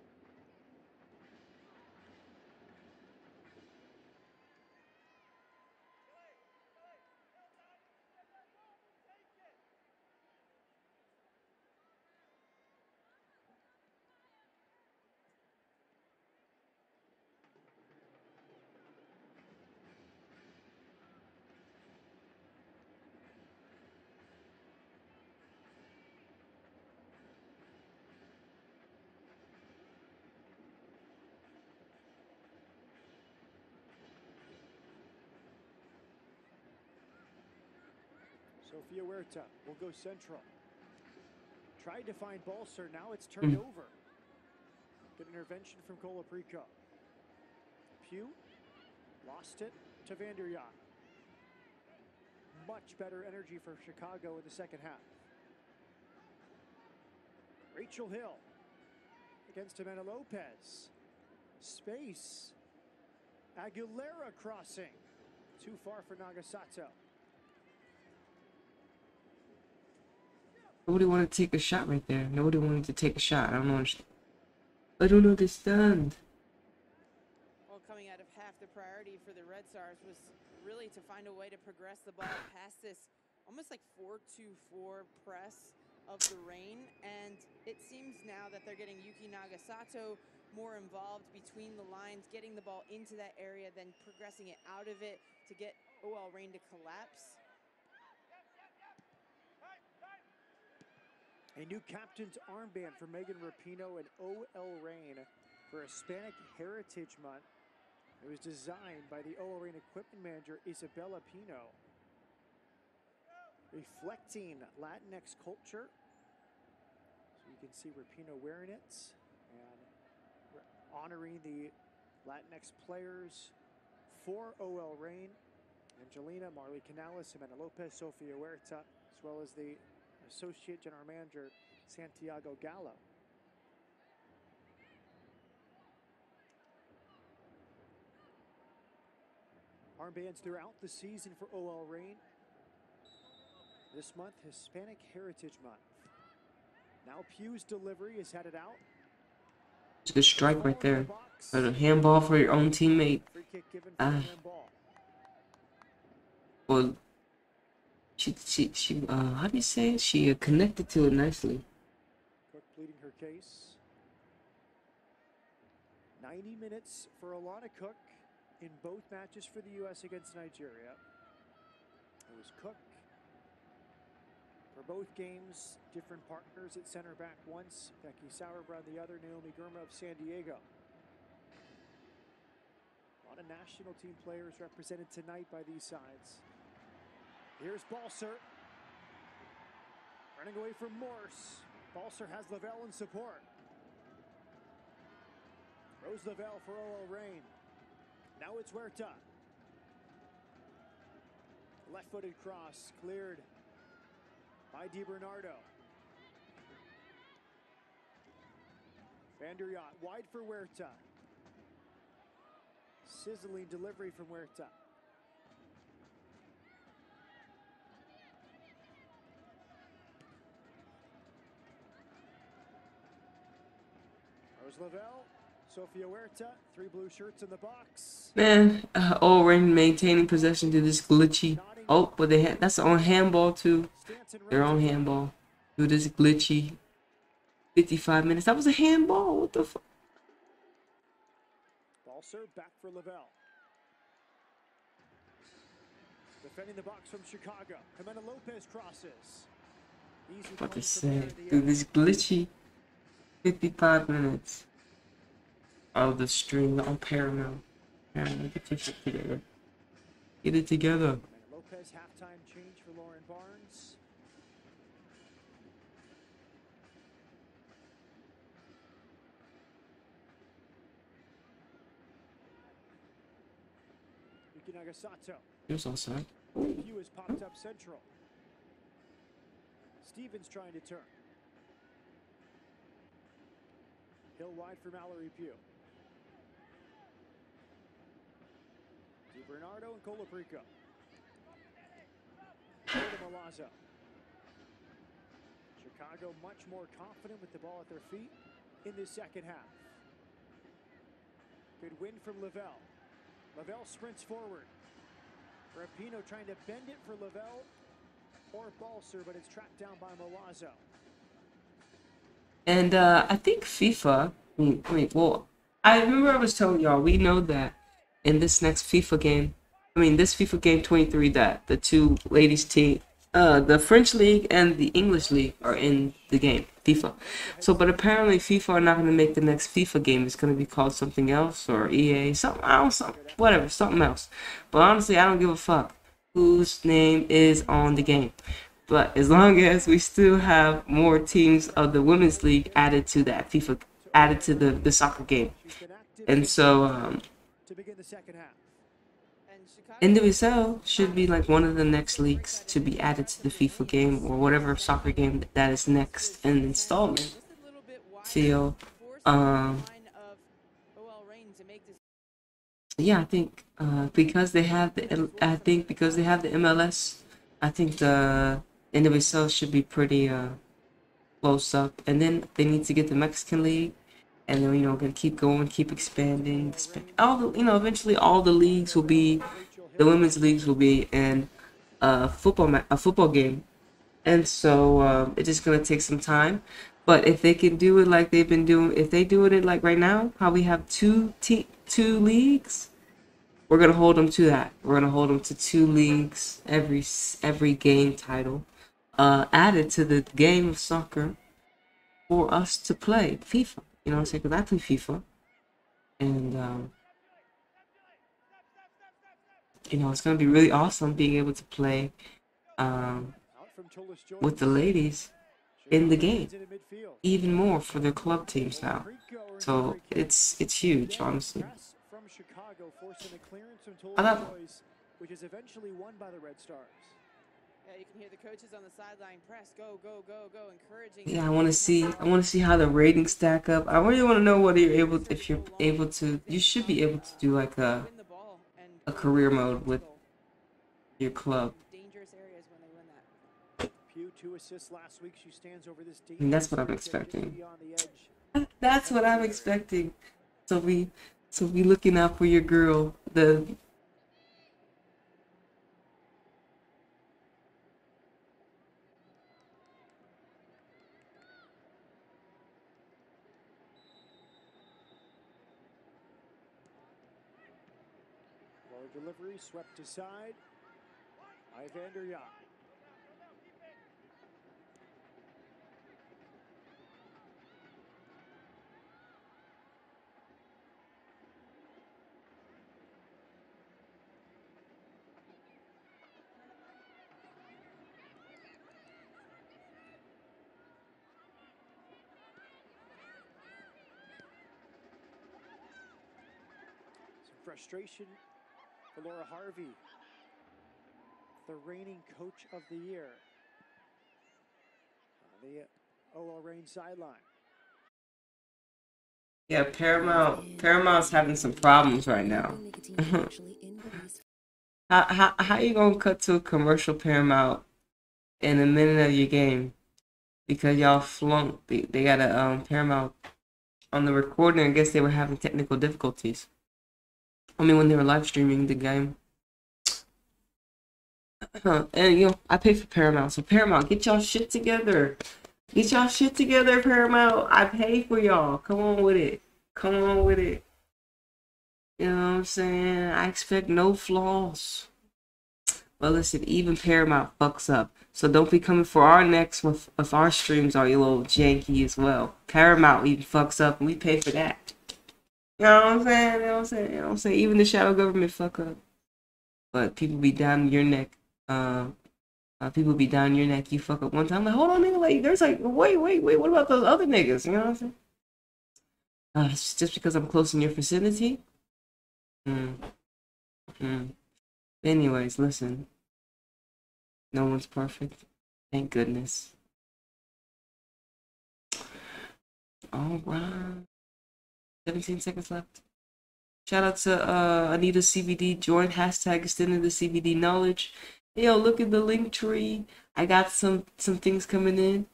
[SPEAKER 2] Sofia Huerta will go central. Tried to find Balser. Now it's turned
[SPEAKER 1] Mm.
[SPEAKER 2] over. Good intervention from Colaprico. Pugh lost it to Van der Jagt. Much better energy for Chicago in the second half. Rachel Hill against Jimena Lopez. Space. Aguilera crossing. Too far for Nagasato.
[SPEAKER 1] Nobody wanted to take a shot right there. Nobody wanted to take a shot. I don't understand. I don't understand.
[SPEAKER 3] Well, coming out of half, the priority for the Red Stars was really to find a way to progress the ball past this almost like 4-2-4 press of the Reign. And it seems now that they're getting Yuki Nagasato more involved between the lines, getting the ball into that area, then progressing it out of it to get OL Reign to collapse.
[SPEAKER 2] A new captain's armband for Megan Rapinoe and OL Reign for Hispanic Heritage Month. It was designed by the OL Reign equipment manager Isabella Pino. Reflecting Latinx culture. So you can see Rapinoe wearing it and re- honoring the Latinx players for OL Reign. Angelina, Marley Canales, Jimena Lopez, Sofia Huerta, as well as the Associate General Manager Santiago Gallo. Armbands throughout the season for OL Reign. This month, Hispanic Heritage Month. Now Pugh's delivery is headed out.
[SPEAKER 1] It's a good strike right there.
[SPEAKER 2] the.
[SPEAKER 1] A handball for your own teammate.
[SPEAKER 2] Free kick given for
[SPEAKER 1] Ah. Well, she she she uh how do you say it? She uh, connected to it nicely.
[SPEAKER 2] Cook pleading her case. 90 minutes for Alana Cook in both matches for the U.S. against Nigeria. It was Cook for both games, different partners at center back once, Becky Sauerbrunn the other, Naomi Girma of San Diego. A lot of national team players represented tonight by these sides. Here's Balser. Running away from Morse. Balser has Lavelle in support. Rose Lavelle for OL Reign. Now it's Huerta. Left footed cross cleared by DiBernardo. Van der Jagt wide for Huerta. Sizzling delivery from Huerta. Rose Lavelle, Sofia Huerta, three blue shirts in the box.
[SPEAKER 1] Man, uh, Reign maintaining possession to this glitchy. Oh, but they had that's on handball too. Their own handball. Do this glitchy. 55 minutes. That was a handball. What the fuck?
[SPEAKER 2] Ball served back for Lavelle. Defending the box from Chicago. Jimena Lopez crosses. Easy
[SPEAKER 1] What to
[SPEAKER 2] play from there
[SPEAKER 1] say?
[SPEAKER 2] in the
[SPEAKER 1] Dude,
[SPEAKER 2] end.
[SPEAKER 1] this glitchy 55 minutes of the stream on Paramount. Paramount, get your shit together. Get it together.
[SPEAKER 2] Lopez halftime change for Lauren Barnes. Yuki Nagasato.
[SPEAKER 1] Here's offside.
[SPEAKER 2] Pugh has popped up central. Stevens trying to turn. Hill wide for Mallory Pugh. DiBernardo and Colaprico. To Milazzo. Chicago much more confident with the ball at their feet in the second half. Good win from Lavelle. Lavelle sprints forward. Rapinoe trying to bend it for Lavelle or Balser, but it's tracked down by Milazzo.
[SPEAKER 1] And uh, I think FIFA. I mean, wait, well, I remember I was telling y'all we know that in this next FIFA game, I mean this FIFA game 23, that the two ladies team, uh, the French league and the English league are in the game FIFA. So, but apparently FIFA are not going to make the next FIFA game. It's going to be called something else or EA, something, I don't, something, whatever, something else. But honestly, I don't give a fuck whose name is on the game. But as long as we still have more teams of the women's league added to that FIFA, added to the, the soccer game. And so, um, NWSL should be like one of the next leagues to be added to the FIFA game or whatever soccer game that is next in installment. Feel, um, Yeah, I think uh, because they have the, I think because they have the MLS, I think the NWSL should be pretty uh, close up, and then they need to get the Mexican league, and then you know gonna keep going, keep expanding. All the you know eventually all the leagues will be, the women's leagues will be in a football ma- a football game, and so um, it's just gonna take some time But if they can do it like they've been doing, if they do it like right now, how we have two te- two leagues, we're gonna hold them to that. We're gonna hold them to two leagues every every game title, uh, added to the game of soccer for us to play FIFA. You know I'm saying? Because I play FIFA, and um, you know it's gonna be really awesome being able to play um, with the ladies in the game even more for their club teams now. So it's it's huge, honestly. I thought-
[SPEAKER 2] which is eventually won by the Red Stars.
[SPEAKER 3] Yeah, you can hear the coaches on the sideline press, go, go, go, go, encouraging.
[SPEAKER 1] Yeah, I want to see. I want to see how the ratings stack up. I really want to know whether you're able, if you're able to. You should be able to do like a
[SPEAKER 3] Win the ball and
[SPEAKER 1] a career mode with your club.
[SPEAKER 3] dangerous areas when they win that.
[SPEAKER 2] Pugh two assists last week. She stands over this
[SPEAKER 1] mean, that's what I'm expecting.
[SPEAKER 2] beyond the edge.
[SPEAKER 1] That's what I'm expecting. So we, so we looking out for your girl. The
[SPEAKER 2] delivery swept aside. Ivander Yacht. Some frustration for Laura Harvey, the reigning coach of the year. On the OL Reign sideline.
[SPEAKER 1] yeah, Paramount. Paramount's having some problems right now. How how how you gonna cut to a commercial Paramount in a minute of your game because y'all flunked? They, they got a um Paramount on the recording. I guess they were having technical difficulties. I mean, when they were live streaming the game. and you know, I pay for Paramount, so Paramount, get y'all shit together. Get y'all shit together, Paramount. I pay for y'all. Come on with it. Come on with it. You know what I'm saying? I expect no flaws. But listen, even Paramount fucks up. So don't be coming for our with if our streams are a little janky as well. Paramount even fucks up and we pay for that. You know what I'm saying? You know what I'm saying? You know what I'm saying? Even the shadow government fuck up. But people be down your neck. Um uh, people be down your neck. You fuck up one time. Like, hold on, nigga. Like, there's like, wait, wait, wait. What about those other niggas? You know what I'm saying? Uh, just because I'm close in your vicinity. Hmm. Hmm. Anyways, listen. No one's perfect. Thank goodness. All right. 17 seconds left. Shout out to uh, Anita CBD. Join hashtag extending the CBD knowledge. Yo, look at the link tree. I got some some things coming in,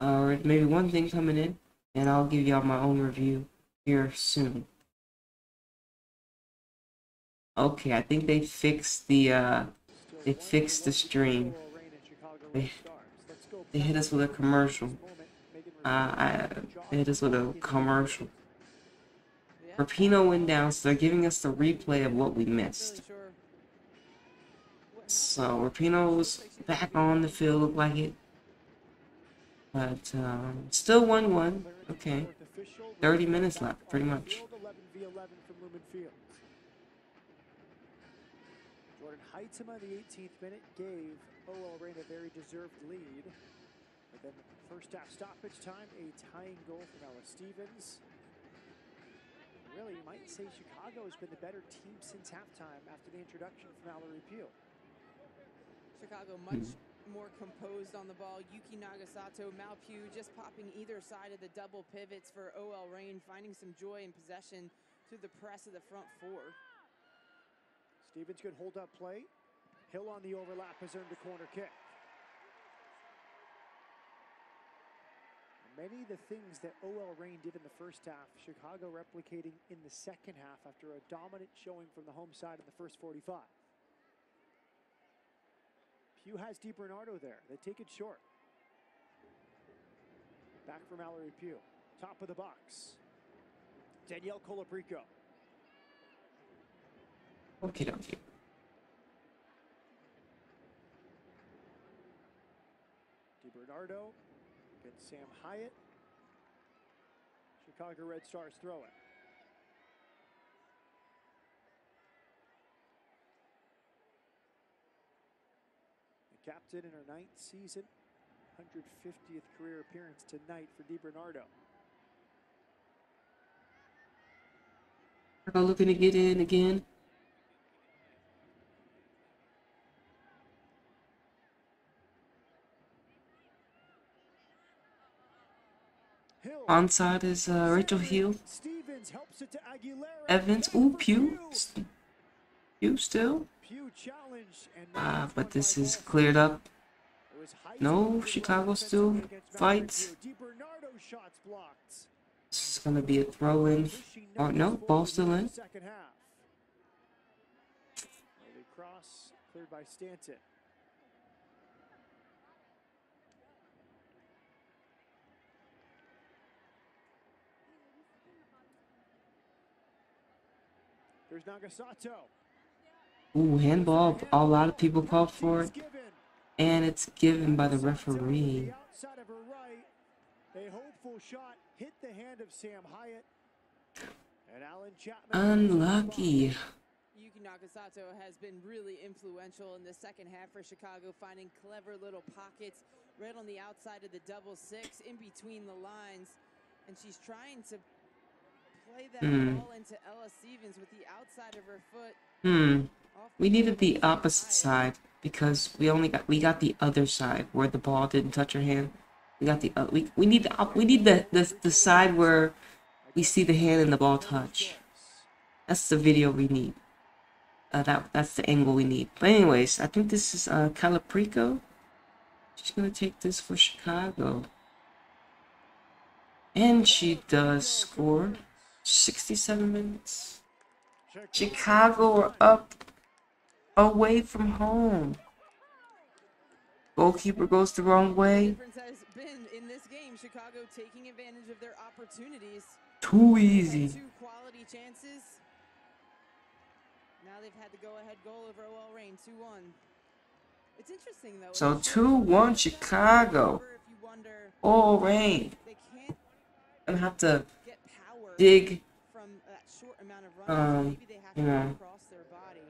[SPEAKER 1] or maybe one thing coming in, and I'll give y'all my own review here soon. Okay, I think they fixed the uh they fixed the stream. They- They hit us with a commercial. Uh, I, they hit us with a commercial. Rapinoe went down, so they're giving us the replay of what we missed. So Rapinoe was back on the field, like it. But um, still 1 1. Okay. 30 minutes left, pretty much.
[SPEAKER 2] 11 11. Jordyn Huitema, the 18th minute, gave OL Reign a very deserved lead. But then first half stoppage time, a tying goal from Alice Stevens. Really, you might say Chicago has been the better team since halftime after the introduction from Mallory Pugh.
[SPEAKER 3] Chicago much more composed on the ball. Yuki Nagasato, Mal Pugh just popping either side of the double pivots for OL Reign, finding some joy in possession through the press of the front four.
[SPEAKER 2] Stevens could hold up play. Hill on the overlap has earned a corner kick. Many of the things that OL Reign did in the first half, Chicago replicating in the second half after a dominant showing from the home side in the first 45. Pugh has Di Bernardo there. They take it short. Back for Mallory Pugh. Top of the box. Danielle Colaprico.
[SPEAKER 1] Okay, okay.
[SPEAKER 2] DiBernardo against Sam Hiatt. Chicago Red Stars throw it. The captain in her ninth season, 150th career appearance tonight for DiBernardo.
[SPEAKER 1] Chicago looking to get in again.
[SPEAKER 2] Hill.
[SPEAKER 1] Onside is uh, Rachel Hill.
[SPEAKER 2] Stevens helps it to Aguilera.
[SPEAKER 1] Evans. Ooh, Pugh. Pugh still.
[SPEAKER 2] Pugh challenged and now
[SPEAKER 1] Ah, but this is cleared up.
[SPEAKER 2] It was Heisman
[SPEAKER 1] No, Chicago still fights.
[SPEAKER 2] Pugh. DiBernardo shots blocked.
[SPEAKER 1] This is gonna be a throw in. Oh no, ball still in.
[SPEAKER 2] Second half. Early cross cleared by Stanton.
[SPEAKER 1] Ooh, handball. A lot of people called for it, and it's given by the referee.
[SPEAKER 2] outside of her right. A hopeful shot hit the hand of Sam Hiatt. And Allen Chapman.
[SPEAKER 1] Unlucky.
[SPEAKER 3] Yuki Nagasato has been really influential in the second half for Chicago, finding clever little pockets right on the outside of the double six, in between the lines. And she's trying to play that
[SPEAKER 1] Hmm.
[SPEAKER 3] ball into Ella Stevens with the outside of her foot.
[SPEAKER 1] Hmm. We needed the
[SPEAKER 3] heel of Sam
[SPEAKER 1] opposite side because we only got we got the other side where the ball didn't touch her hand. We got the uh, we we need the we need the, the the side where we see the hand and the ball touch. That's the video we need. Uh, that that's the angle we need. But anyways, I think this is uh Colaprico. She's gonna take this for Chicago. And she does score. 67 minutes. Chicago are up away from home. Goalkeeper goes the wrong way.
[SPEAKER 3] difference has been in this game Chicago taking advantage of their opportunities.
[SPEAKER 1] Too easy.
[SPEAKER 3] Two quality chances. Now they've had the go-ahead goal over OL Reign, 2-1. It's interesting though.
[SPEAKER 1] So 2-1 Chicago.
[SPEAKER 3] However, if you wonder,
[SPEAKER 1] OL Reign.
[SPEAKER 3] they can't
[SPEAKER 1] Gonna have to dig.
[SPEAKER 3] from that short amount of running.
[SPEAKER 1] Um,
[SPEAKER 3] maybe they have to
[SPEAKER 1] you know.
[SPEAKER 3] across their body.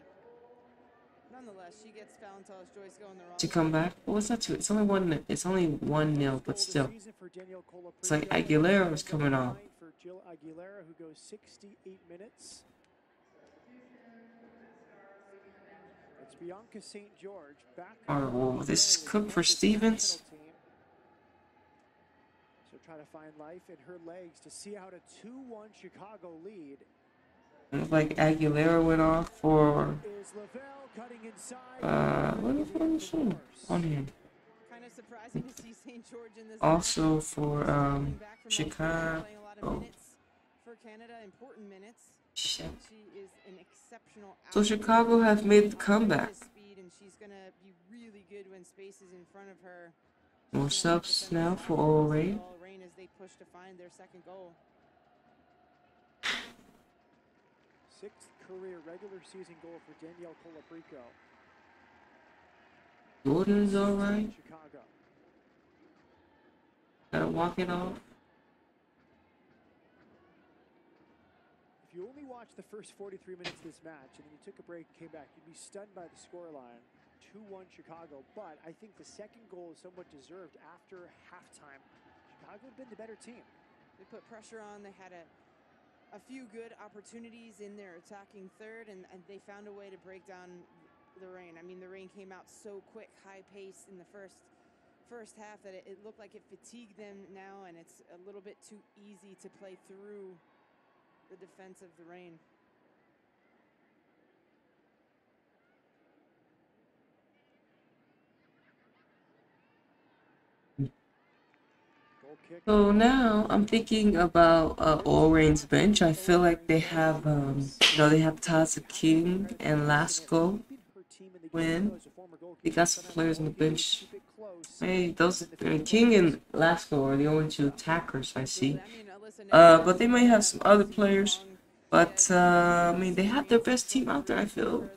[SPEAKER 3] Nonetheless, she gets Phallon Tullis-Joyce going the wrong
[SPEAKER 1] to come back. Well, it's not two. It's only one. It's only one nil, but still. It's like Aguilera was coming off.
[SPEAKER 2] For Jill Aguilera, who goes 68 minutes. It's Bianca St. George back.
[SPEAKER 1] All right, well,
[SPEAKER 2] on
[SPEAKER 1] this is cooked for Stevens.
[SPEAKER 2] National team. So try to find life in her legs to see out a 2-1 Chicago lead.
[SPEAKER 1] It looked like Aguilera went off for
[SPEAKER 2] Is Lavelle cutting inside?
[SPEAKER 1] uh what is what is she on here?
[SPEAKER 3] Kind of surprising to see St. George in this.
[SPEAKER 1] Also for
[SPEAKER 3] She's coming
[SPEAKER 1] um
[SPEAKER 3] back from Australia,
[SPEAKER 1] Chicago.
[SPEAKER 3] playing a lot of minutes for Canada, important minutes.
[SPEAKER 1] Shit.
[SPEAKER 3] She is an exceptional.
[SPEAKER 1] So
[SPEAKER 3] athlete.
[SPEAKER 1] Chicago have made the
[SPEAKER 3] She's
[SPEAKER 1] comeback.
[SPEAKER 3] Tremendous Speed, and she's gonna be really good when space is in front of her.
[SPEAKER 1] More subs now for
[SPEAKER 3] side
[SPEAKER 1] Oral
[SPEAKER 3] for
[SPEAKER 1] Reign.
[SPEAKER 3] Oral as they push to find their second goal.
[SPEAKER 2] Sixth career regular season goal for Danielle Colaprico.
[SPEAKER 1] Jordyn's alright.
[SPEAKER 2] Chicago.
[SPEAKER 1] Gotta walk it off.
[SPEAKER 2] If you only watched the first 43 minutes of this match and then you took a break, came back, you'd be stunned by the scoreline. 2-1 Chicago, but I think the second goal is somewhat deserved after halftime. Chicago had been the better team.
[SPEAKER 3] They put pressure on. They had a a few good opportunities in their attacking third, and, and they found a way to break down the Reign. I mean, the Reign came out so quick, high pace in the first first half that it, it looked like it fatigued them now, and it's a little bit too easy to play through the defense of the
[SPEAKER 2] Reign.
[SPEAKER 1] So now I'm thinking about uh, OL Reign's bench. I feel like they have, um, you know, they have Tziarra King and
[SPEAKER 2] Latsko,
[SPEAKER 1] win. They got some players on the bench. Hey, those uh, King and Latsko are the only two attackers I see. Uh, but they may have some other players. But uh, I mean, they have their best team out there. I feel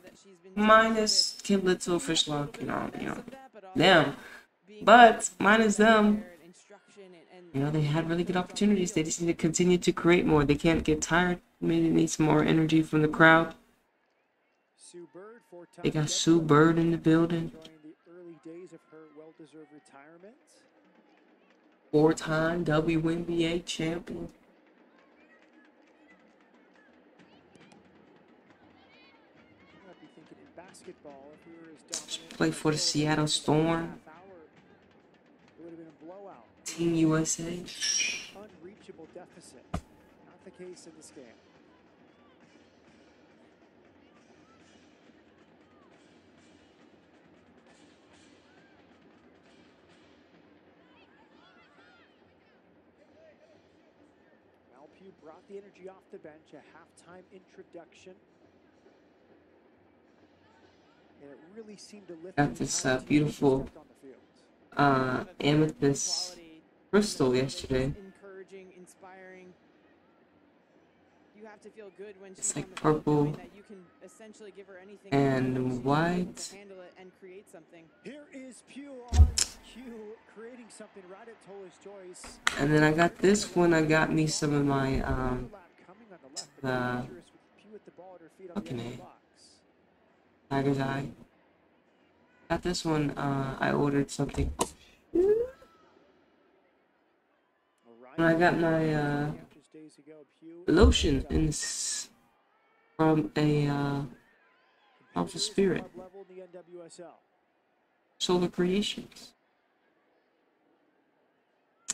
[SPEAKER 1] minus Kim Little, Fishlock, you know, you know, them. But minus them, you know, they had really good opportunities. They just need to continue to create more. They can't get tired. Maybe they need some more energy from the crowd. They got Sue Bird in the building. Four-time WNBA champion. Play for the Seattle Storm. Team USA. Unreachable deficit. Not the case in this game.
[SPEAKER 2] brought the energy off the bench, a halftime introduction. And it really seemed to lift
[SPEAKER 1] Got this uh, beautiful uh, amethyst crystal yesterday. It's like purple and white. Here is Pugh on cue, creating something right at Tullis-Joyce. And then I got this one. I got me some of my um the fucking A. Tiger's Eye. Got this one. Uh, I ordered something. I got my uh, lotion in from a uh, Alpha Spirit. Solar Creations.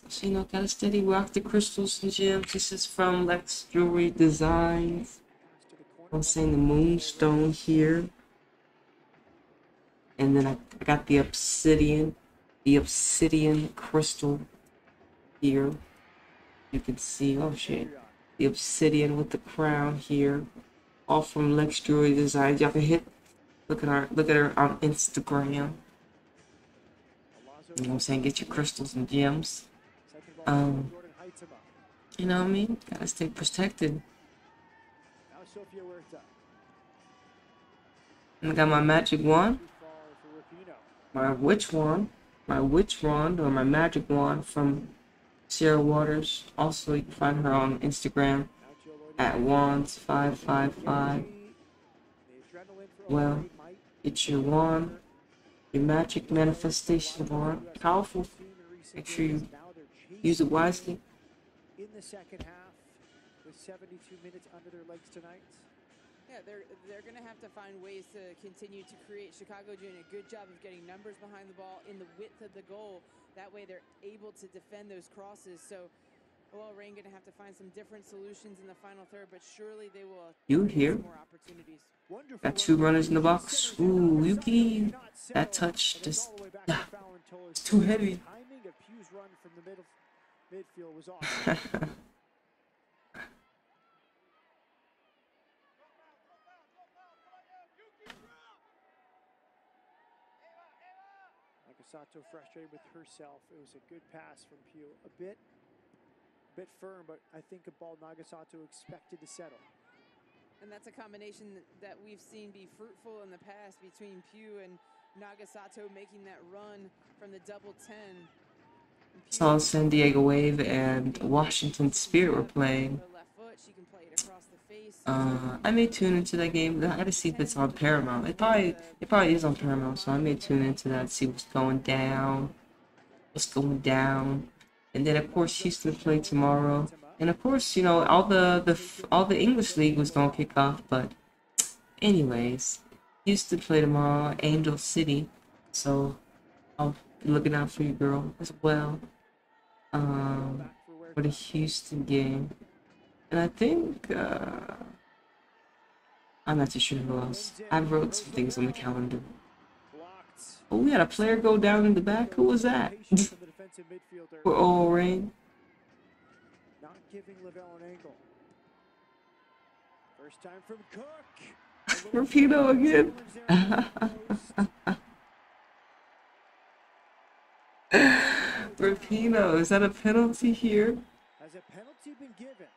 [SPEAKER 1] So you know, gotta steady rock the crystals and gems. This is from Lex Jewelry Designs. I'm saying the moonstone here. And then I, I got the obsidian, the obsidian crystal here. You can see, oh shit, the obsidian with the crown here, all from Lex Jewelry Designs. Y'all can hit, look at her, look at her on Instagram. You know what I'm saying? Get your crystals and gems. Um, you know what I mean? Gotta stay protected. And I got my magic wand my witch wand, my witch wand or my magic wand from Sierra Waters. Also, you can find her on Instagram at wands555. Well, it's your wand, your magic manifestation wand. Powerful. Make sure you use it wisely. In the second half, with 72 minutes under their legs tonight.
[SPEAKER 3] Yeah, they're they're going to have to find ways to continue to create. Chicago doing a good job of getting numbers behind the ball in the width of the goal. That way, they're able to defend those crosses. So, well, Reign going to have to find some different solutions in the final third, but surely they will.
[SPEAKER 1] You here? Got two runners in the box. Ooh, Yuki, that touch just yeah, it's too heavy.
[SPEAKER 2] Sato frustrated with herself. It was a good pass from Pugh. A bit, a bit firm, but I think a ball Nagasato expected to settle.
[SPEAKER 3] And that's a combination that we've seen be fruitful in the past between Pugh and Nagasato making that run from the double 10.
[SPEAKER 1] Saw San Diego Wave and Washington Spirit were playing. Uh, I may tune into that game. I gotta see if it's on Paramount. It probably it probably is on Paramount, so I may tune into that, see what's going down, what's going down, and then of course Houston play tomorrow, and of course you know all the the all the English league was gonna kick off, but anyways, Houston play tomorrow, Angel City, so I'll be looking out for you, girl, as well. Um, for the Houston game. And I think, uh, I'm not too sure who else. I wrote some things on the calendar. Oh, we had a player go down in the back. Who was that? For OL Reign. Not giving Lavelle an angle.
[SPEAKER 2] First time from Cook.
[SPEAKER 1] Rapinoe again. Rapinoe, is that a penalty here?
[SPEAKER 2] Has a penalty been given?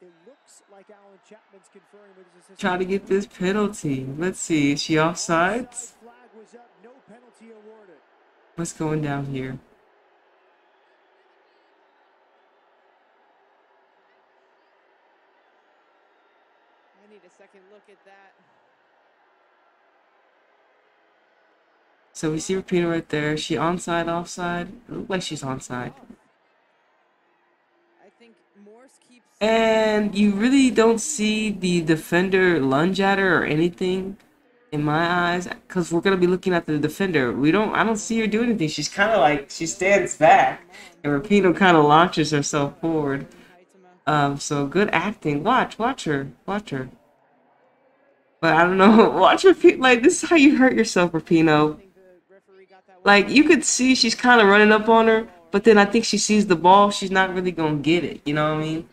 [SPEAKER 2] It looks like Allen Chapman's conferring with his assistant.
[SPEAKER 1] Trying to get this penalty. Let's see, is she offside?
[SPEAKER 2] Flag was up, no penalty awarded.
[SPEAKER 1] What's going down here?
[SPEAKER 3] I need a second look at that.
[SPEAKER 1] So we see Rapinoe right there. Is she onside, offside? It looks like she's onside.
[SPEAKER 3] I think Morse keeps.
[SPEAKER 1] And you really don't see the defender lunge at her or anything in my eyes because we're gonna be looking at the defender. We don't. I don't see her do anything. She's kind of like she stands back, and Rapinoe kind of launches herself forward. Um. So good acting. Watch. Watch her. Watch her. But I don't know. Watch Rapinoe. Like this is how you hurt yourself,
[SPEAKER 3] Rapinoe.
[SPEAKER 1] Like you could see she's kind of running up on her, but then I think she sees the ball. She's not really gonna get it. You know what I mean?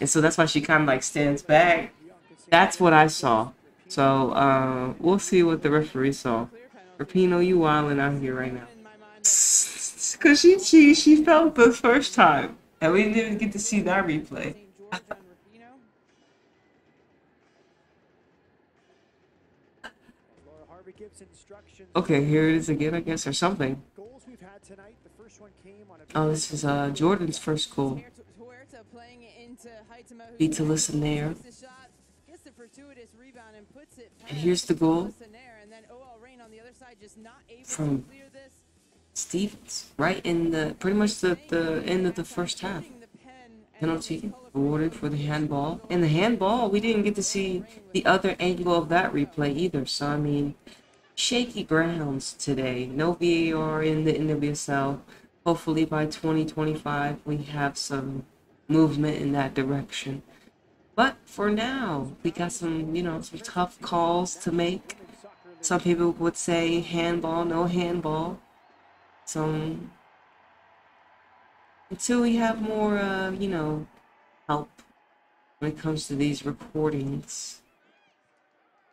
[SPEAKER 1] And so that's why she kind of like stands back. That's what I saw. So uh, we'll see what the referee saw. Rapinoe, you wilding out here right now.
[SPEAKER 3] In my mind,
[SPEAKER 1] Cause she she she felt the first time, and we didn't even get to see that replay.
[SPEAKER 3] St. George on Rapinoe.
[SPEAKER 2] Laura Harvey gives instructions.
[SPEAKER 1] Okay, here it is again, I guess, or something.
[SPEAKER 2] Goals we've had tonight. The first one came on a
[SPEAKER 1] Oh, this is uh Jordyn's first goal.
[SPEAKER 3] Into Huitema. who
[SPEAKER 1] Beat to listen there.
[SPEAKER 3] takes the shot, gets the fortuitous rebound and puts it
[SPEAKER 1] And here's the goal.
[SPEAKER 3] Listenaire, and then OL Reign on the other side just not able
[SPEAKER 1] From-. Stevens, right in the pretty much the the end of the first half.
[SPEAKER 3] Hitting the pen and
[SPEAKER 1] penalty awarded for the handball. And the handball, we didn't get to see the other angle of that replay either. So I mean, shaky grounds today. No VAR in the NWSL. Hopefully by 2025 we have some movement in that direction. But for now, we got some, you know, some tough calls to make. Some people would say handball, no handball. Some until we have more, uh, you know, help when it comes to these recordings.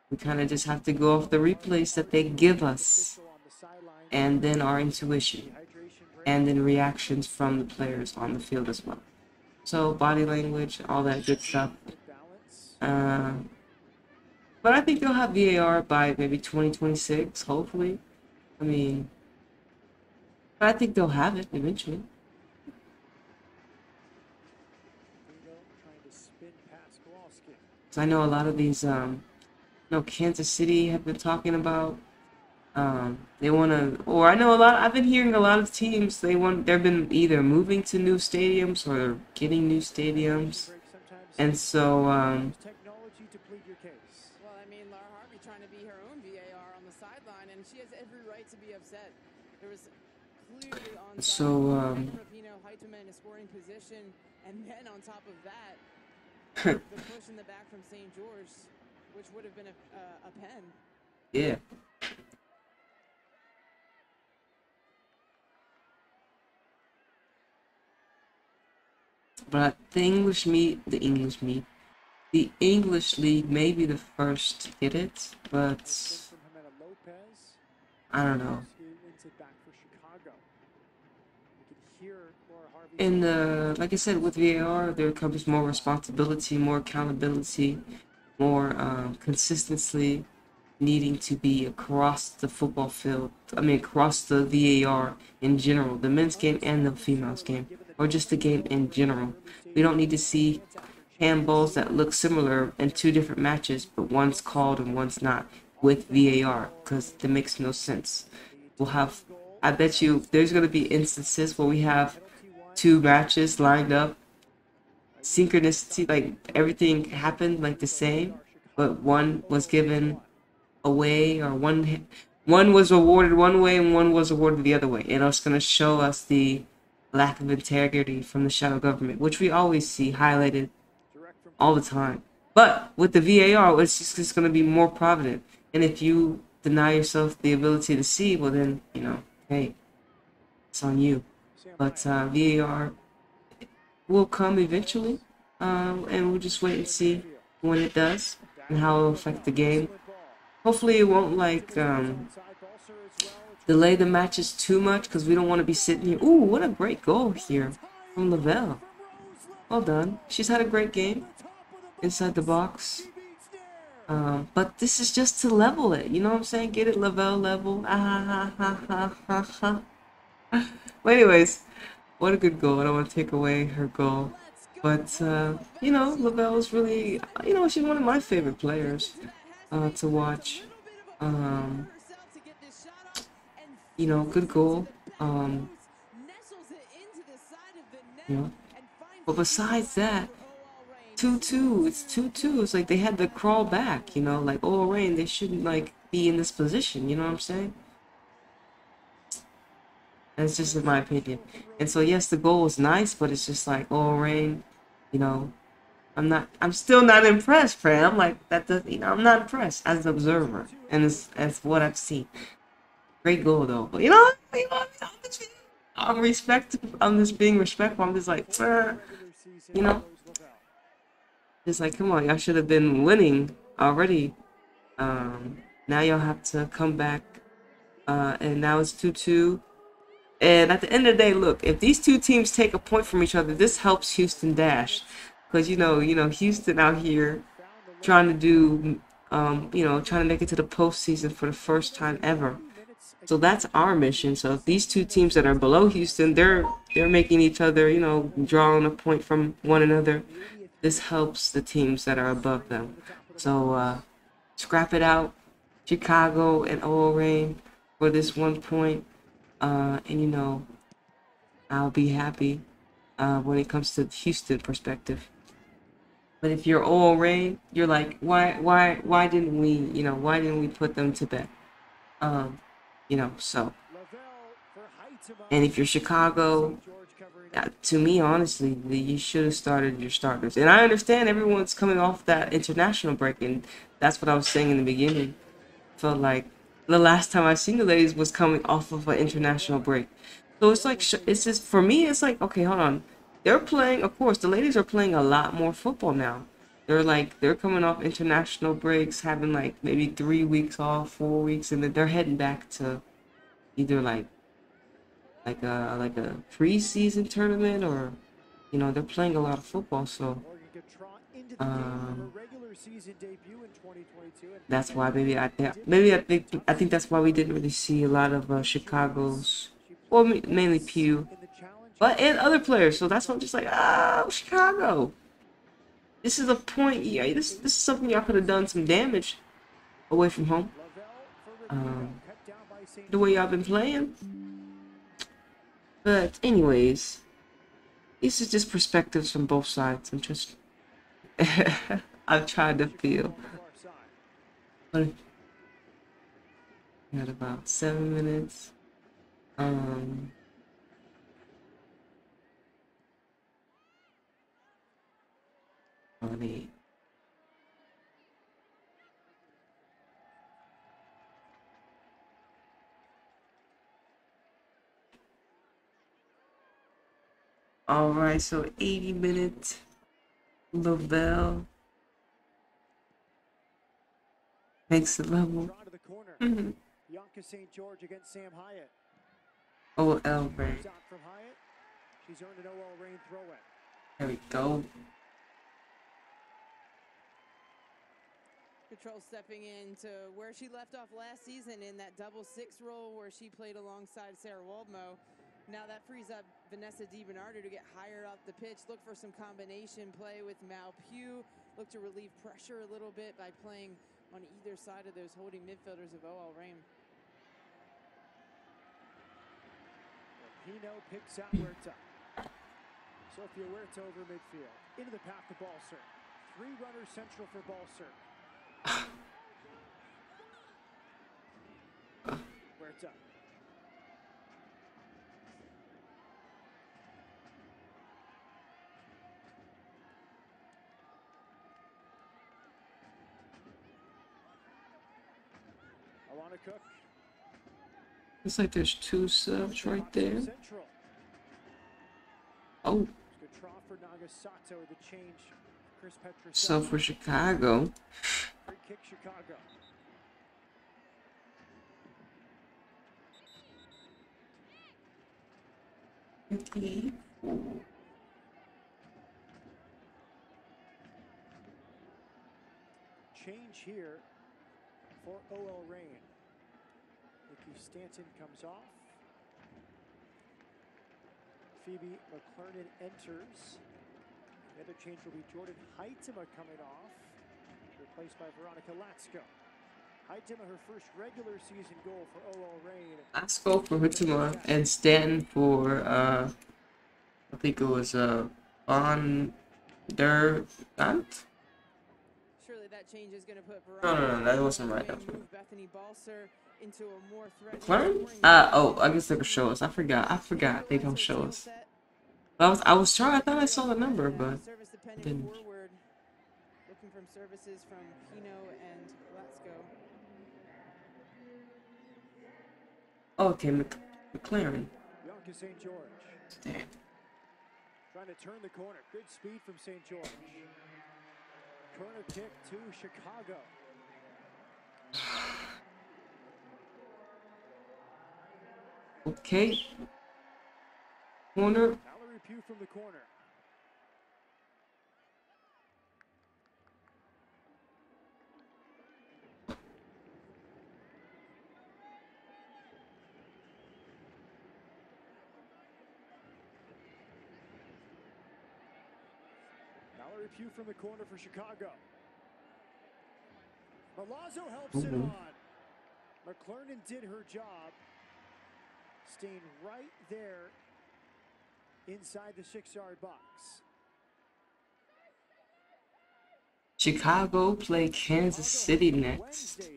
[SPEAKER 1] We kind of just have to go off the replays that they give us, and then our intuition, and then reactions from the players on the field as well. So body language, all that good stuff. Uh, but I think they'll have VAR by maybe 2026, hopefully. I mean, I think they'll have it eventually. 'Cause I know a lot of these, um, you know, Kansas City have been talking about. Um, they want to, or I know a lot. I've been hearing a lot of teams. They want. They've been either moving to new stadiums or they're getting new stadiums, and so um,
[SPEAKER 2] Use technology to plead your case.
[SPEAKER 3] Well, I mean, Laura Harvey trying to be her own VAR on the sideline, and she has every right to be upset. There was clearly on
[SPEAKER 1] So, um,
[SPEAKER 3] Rapinoe Huitema in a scoring position, and then on top of that, the push in the back from St. George, which would have been a, uh, a pen.
[SPEAKER 1] yeah. But the English meet, the English meet, the English league may be the first to get it, but. I don't know. In the like I said with VAR, there comes more responsibility, more accountability, more um, consistency needing to be across the football field. I mean, across the VAR in general, the men's game and the females game, or just the game in general. We don't need to see handballs that look similar in two different matches, but one's called and one's not with VAR because that makes no sense. We'll have, I bet you, there's going to be instances where we have two matches lined up, synchronicity, like everything happened like the same, but one was given away or one one was awarded one way and one was awarded the other way. And it's going to show us the lack of integrity from the shadow government, which we always see highlighted all the time. But with the VAR, it's just, it's going to be more provident. And if you deny yourself the ability to see, well then, you know, hey, it's on you. But uh, VAR will come eventually, um, and we'll just wait and see when it does. And how it'll affect the game. Hopefully, it won't like um, delay the matches too much because we don't want to be sitting here. Ooh, what a great goal here from Lavelle. Well done. She's had a great game inside the box. Um, but this is just to level it. You know what I'm saying? Get it Lavelle level. Ah, ha, ha, ha, ha, ha. Anyways, what a good goal. I don't want to take away her goal. But, uh, you know, Lavelle is really, you know, she's one of my favorite players uh, to watch. Um, you know, good goal. Um, you know, but besides that, 2-2, it's 2-2. It's like they had to crawl back, you know, like, oh, Reign, they shouldn't, like, be in this position, you know what I'm saying? That's just in my opinion. And so, yes, the goal was nice, but it's just like, oh, Reign, you know, I'm not, I'm still not impressed, Fran. I'm like, that does, you know, I'm not impressed as an observer, and it's, as what I've seen. Great goal, though. But, you know, you know I'm, just, I'm respect, I'm just being respectful. I'm just like, you know, it's like, come on, y'all should have been winning already. Um, now y'all have to come back, uh, and now it's 2-2. And at the end of the day, look, if these two teams take a point from each other, this helps Houston dash. Because, you know, you know, Houston out here trying to do, um, you know, trying to make it to the postseason for the first time ever. So that's our mission. So if these two teams that are below Houston, they're they're making each other, you know, drawing a point from one another. This helps the teams that are above them. So uh, scrap it out, Chicago and OL Reign for this one point. Uh, and you know, I'll be happy uh, when it comes to Houston perspective. But if you're OL Reign, you're like, why, why, why didn't we, you know, why didn't we put them to bed? Um, you know, so. And if you're Chicago, to me, honestly, you should have started your starters. And I understand everyone's coming off that international break, and that's what I was saying in the beginning. Felt like the last time I seen the ladies was coming off of an international break. So it's like it's just for me. It's like okay, hold on. They're playing. Of course, the ladies are playing a lot more football now. They're like they're coming off international breaks, having like maybe three weeks off, four weeks, and then they're heading back to either like like a like a preseason tournament or you know they're playing a lot of football. So um, that's why maybe I maybe I think I think that's why we didn't really see a lot of uh, Chicago's, well mainly Pugh, but and other players. So that's why I'm just like ah Chicago. This is a point. Yeah, this this is something y'all could have done some damage away from home. Um, the way y'all been playing. But anyways, this is just perspectives from both sides. I'm just I've tried to feel. But got about seven minutes. Um. Funny. All right, so 80 minutes. Lavelle makes the level. Mm-hmm. St. George against Sam Hiatt. OL Reign. She's earned an OL Reign. There we go.
[SPEAKER 3] Control stepping into where she left off last season in that double six role where she played alongside Sarah Woldmoe. Now that frees up Vanessa DiBernardo to get higher up the pitch, look for some combination play with Mal Pugh, look to relieve pressure a little bit by playing on either side of those holding midfielders of OL Reign.
[SPEAKER 2] Pino picks out Huerta. Sofia Huerta over midfield. Into the path to Balser. Three runners central for Balser. Huerta
[SPEAKER 1] Cook. Looks like there's two subs right there. Oh. So for Chicago,
[SPEAKER 2] Free kick, Chicago. Change here for OL Reign. Nikki Stanton comes off. Phoebe McClernand enters. The other change will be Jordyn Huitema coming off, replaced by Veronica Latsko. Huitema, her first regular season goal for OL Reign.
[SPEAKER 1] Let's go for Huitema and Stanton for uh I think it was uh on der Ant?
[SPEAKER 3] Surely that change is going to put
[SPEAKER 1] No, no, no, that wasn't right,
[SPEAKER 3] away
[SPEAKER 1] that was
[SPEAKER 3] move Bethany Balser into a more threatening
[SPEAKER 1] McLaren? Uh oh, I guess they could show us. I forgot. I forgot they
[SPEAKER 3] Utilize
[SPEAKER 1] don't show us. I was I was trying. I thought I saw the number,
[SPEAKER 3] Now
[SPEAKER 1] but
[SPEAKER 3] service dependent
[SPEAKER 1] didn't.
[SPEAKER 3] looking from services from Pino and Latsko.
[SPEAKER 1] Okay, Mc, McLaren.
[SPEAKER 2] Bianca St. George
[SPEAKER 1] Damn.
[SPEAKER 2] trying to turn the corner. Good speed from St. George. Corner kick to Chicago.
[SPEAKER 1] Okay. Corner.
[SPEAKER 2] Mallory Pugh from the corner. Mallory Pugh from the corner for Chicago. Milazzo helps it
[SPEAKER 1] Mhm.
[SPEAKER 2] on. McClernand did her job, staying right there inside the six-yard box.
[SPEAKER 1] Chicago play Kansas City next.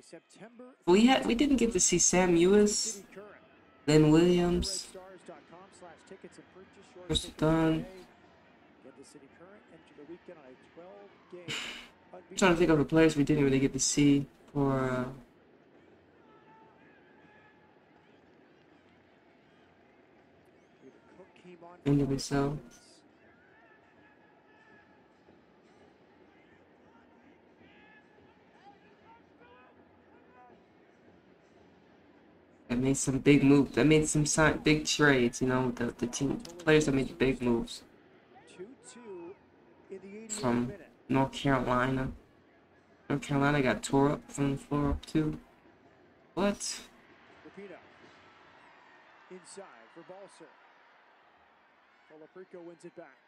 [SPEAKER 1] We had we didn't get to see Sam Ewis. Lynn Williams.
[SPEAKER 2] RedStars.com slash tickets and purchase your
[SPEAKER 1] Chris Dunn. I'm trying to think of the players we didn't really get to see for uh,
[SPEAKER 2] Cook came on for
[SPEAKER 1] India
[SPEAKER 2] five
[SPEAKER 1] Bissau.
[SPEAKER 2] minutes.
[SPEAKER 1] that made some big moves. That made some big trades. You know, with the the team players that made big moves
[SPEAKER 2] 2-2 in the 88th
[SPEAKER 1] from. North Carolina. North Carolina got tore up from the floor up too. What?
[SPEAKER 2] Inside for Balser. Colaprico wins it back.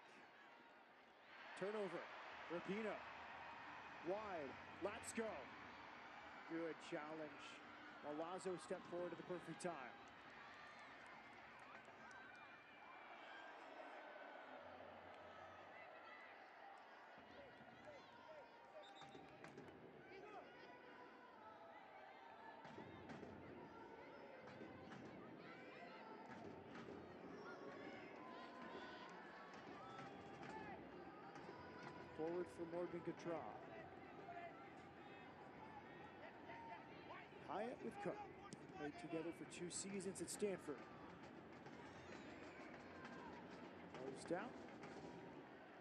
[SPEAKER 2] Turnover. Rapinoe. Wide. Let's go. Good challenge. Milazzo stepped forward at the perfect time. Forward for Morgan Gautrat. Hiatt with Cook. Played together for two seasons at Stanford. Closed out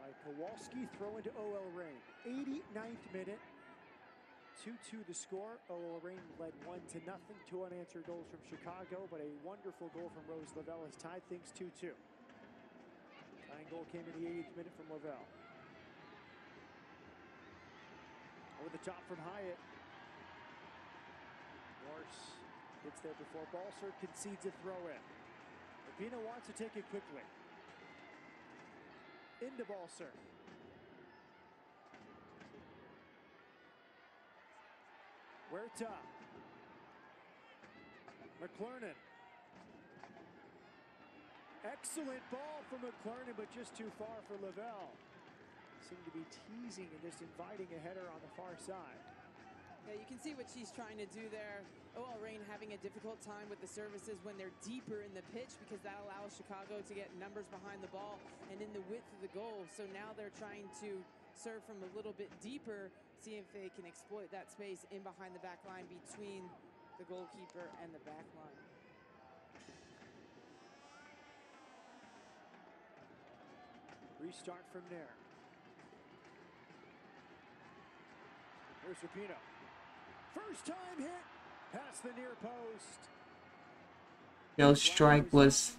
[SPEAKER 2] by Kowalski. Throw into OL Reign. 89th minute. 2-2 the score. OL Reign led 1 to nothing. Two unanswered goals from Chicago, but a wonderful goal from Rose Lavelle has tied things 2-2. Tying goal came in the 80th minute from Lavelle. Over the top from Hiatt. Morse gets there before Balser concedes a throw in. Rapinoe wants to take it quickly. Into Balser. Huerta. McClernand. Excellent ball from McClernand, but just too far for Lavelle. Seem to be teasing and just inviting a header on the far side.
[SPEAKER 3] Yeah, you can see what she's trying to do there. OL Reign having a difficult time with the services when they're deeper in the pitch because that allows Chicago to get numbers behind the ball and in the width of the goal. So now they're trying to serve from a little bit deeper, see if they can exploit that space in behind the back line between the goalkeeper and the back line.
[SPEAKER 2] Restart from there. Here's Rapinoe. First time hit past the near post.
[SPEAKER 1] No strike was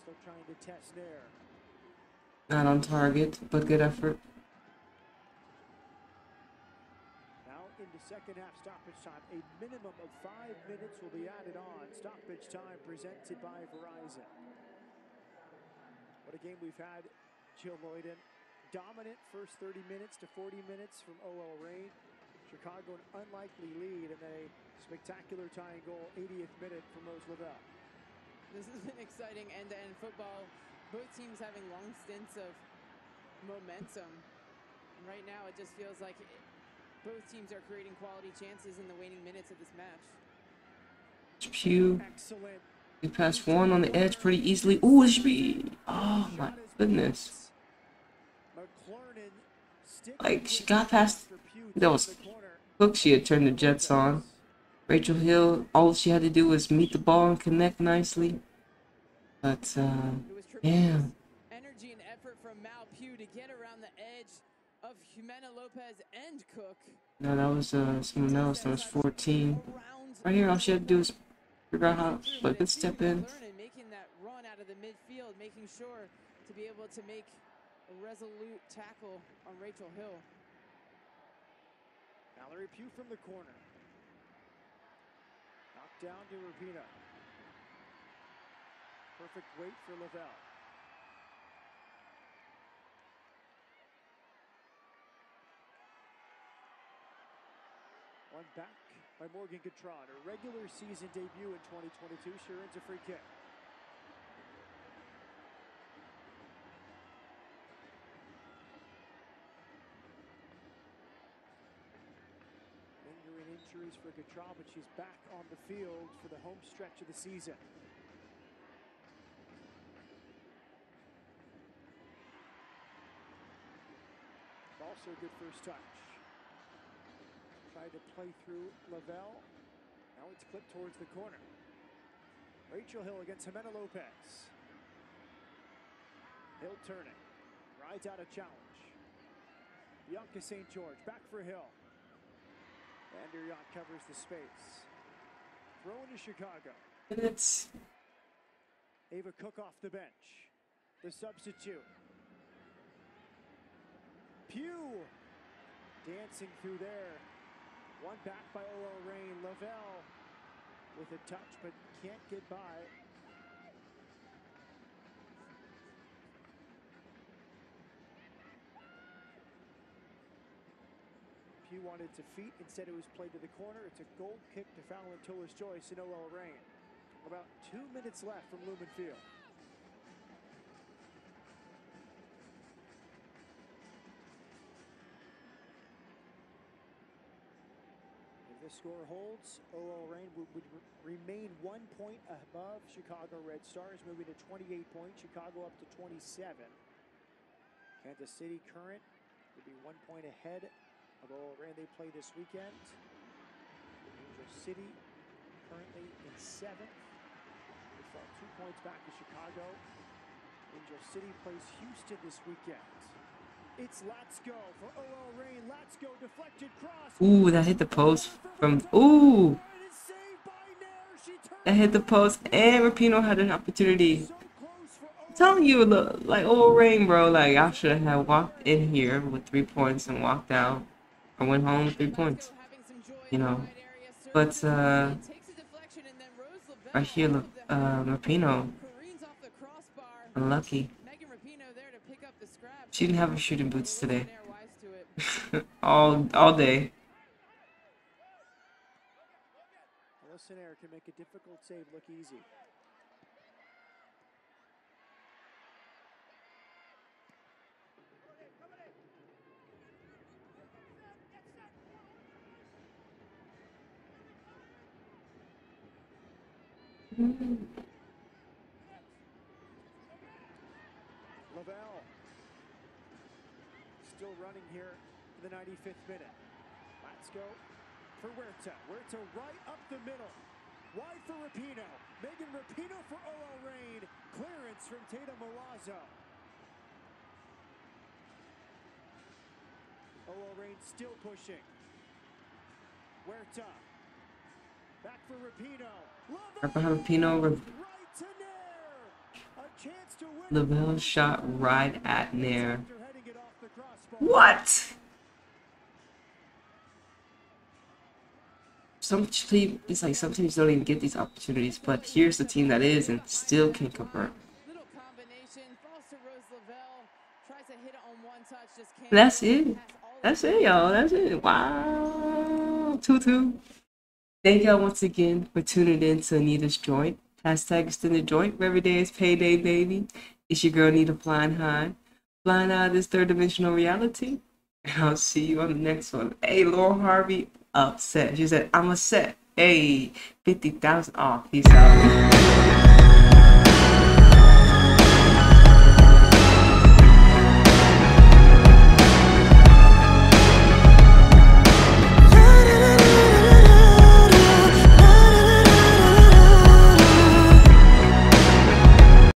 [SPEAKER 2] still trying to test there.
[SPEAKER 1] not on target, but good effort.
[SPEAKER 2] Now into second half stoppage time. A minimum of five minutes will be added on. Stoppage time presented by Verizon. What a game we've had, Jill Loyden. Dominant first 30 minutes to 40 minutes from OL Reign. Chicago an unlikely lead and a spectacular tying goal, 80th minute from Rose Lavelle.
[SPEAKER 3] This has been exciting end-to-end football. Both teams having long stints of momentum. And right now, it just feels like it, both teams are creating quality chances in the waning minutes of this match.
[SPEAKER 1] Pugh.
[SPEAKER 2] Excellent.
[SPEAKER 1] We passed one on the edge pretty easily. Ooh, this should be. Oh my goodness. Like, she got past- was
[SPEAKER 2] the
[SPEAKER 1] she had turned the Jets on. Rachel Hill, all she had to do was meet the ball and connect nicely. But, uh, Yeah.
[SPEAKER 3] energy and effort from Mal Pugh to get around the edge of Jimena Lopez and Cook.
[SPEAKER 1] no, that was uh, someone else. That was 14. Right here, all she had to do is figure out how, but step in.
[SPEAKER 3] Making that run out of the midfield, making sure to be able to make a resolute tackle on Rachel Hill.
[SPEAKER 2] Mallory Pugh from the corner. Knocked down to Rapinoe. Perfect weight for Lavelle. One back by Morgan Gautrat. Her regular season debut in 2022. She earns a free kick. Injuries for Gautrat, but she's back on the field for the home stretch of the season. Also a good first touch. Tried to play through Lavelle. Now it's clipped towards the corner. Rachel Hill against Jimena Lopez. Hill turning. Rides out a challenge. Bianca St. George back for Hill. Van der Jagt covers the space. Throw into Chicago.
[SPEAKER 1] Minutes.
[SPEAKER 2] Ava Cook off the bench. The substitute. Pugh dancing through there. One back by OL Reign. Lavelle with a touch but can't get by. Pugh wanted to feet, instead it was played to the corner. It's a goal kick to Phallon Tullis-Joyce and OL Reign. About two minutes left from Lumen Field. If this score holds, OL Reign would, would remain one point above Chicago Red Stars, moving to 28 points. Chicago up to 27. Kansas City Current would be one point ahead OL Reign. They play this weekend. Angel City currently in seventh. They fall two points back to Chicago. Angel City plays Houston this weekend. It's Let's Go for OL Reign. Let's Go deflected cross.
[SPEAKER 1] Ooh, that hit the post from. Ooh, that hit the post, and Rapinoe had an opportunity. telling you, look, like old rain, bro. Like I should have walked in here with three points and walked out, or went home with three points. You know, but uh, right here, look, uh, Rapinoe, unlucky.
[SPEAKER 3] Megan Rapinoe there to pick up the scrap.
[SPEAKER 1] She didn't have her shooting boots today.
[SPEAKER 3] Naeher wise to it.
[SPEAKER 1] all all day.
[SPEAKER 2] Alyssa Naeher can make a difficult save look easy. Lavelle still running here in the 95th minute. Let's go for Huerta. Huerta right up the middle. Wide for Rapinoe. Megan Rapinoe for OL Reign. Clearance from Tatumn Milazzo. OL Reign still pushing. Huerta. Back for
[SPEAKER 1] Rapinoe. Rapinoe, Ra-
[SPEAKER 2] Right to Naeher. A chance to win.
[SPEAKER 1] Lavelle shot right at Naeher.
[SPEAKER 2] After heading it off the crossbar.
[SPEAKER 1] What? Some team, it's like some teams don't even get these opportunities, but here's the team that is and still can convert.
[SPEAKER 3] Combination. Falls to Tries to hit it on one touch. Just can't.
[SPEAKER 1] That's it.
[SPEAKER 3] Pass all the
[SPEAKER 1] That's it, y'all. That's it. Wow. 2 2. Thank y'all once again for tuning in to Anita's Joint. Hashtag extended joint. where Every day is payday, baby. It's your girl, Anita Flying High. Flying out this third dimensional reality. And I'll see you on the next one. Hey, Laurel Harvey, upset. She said, I'm upset. Hey, 50,000 off. Peace out.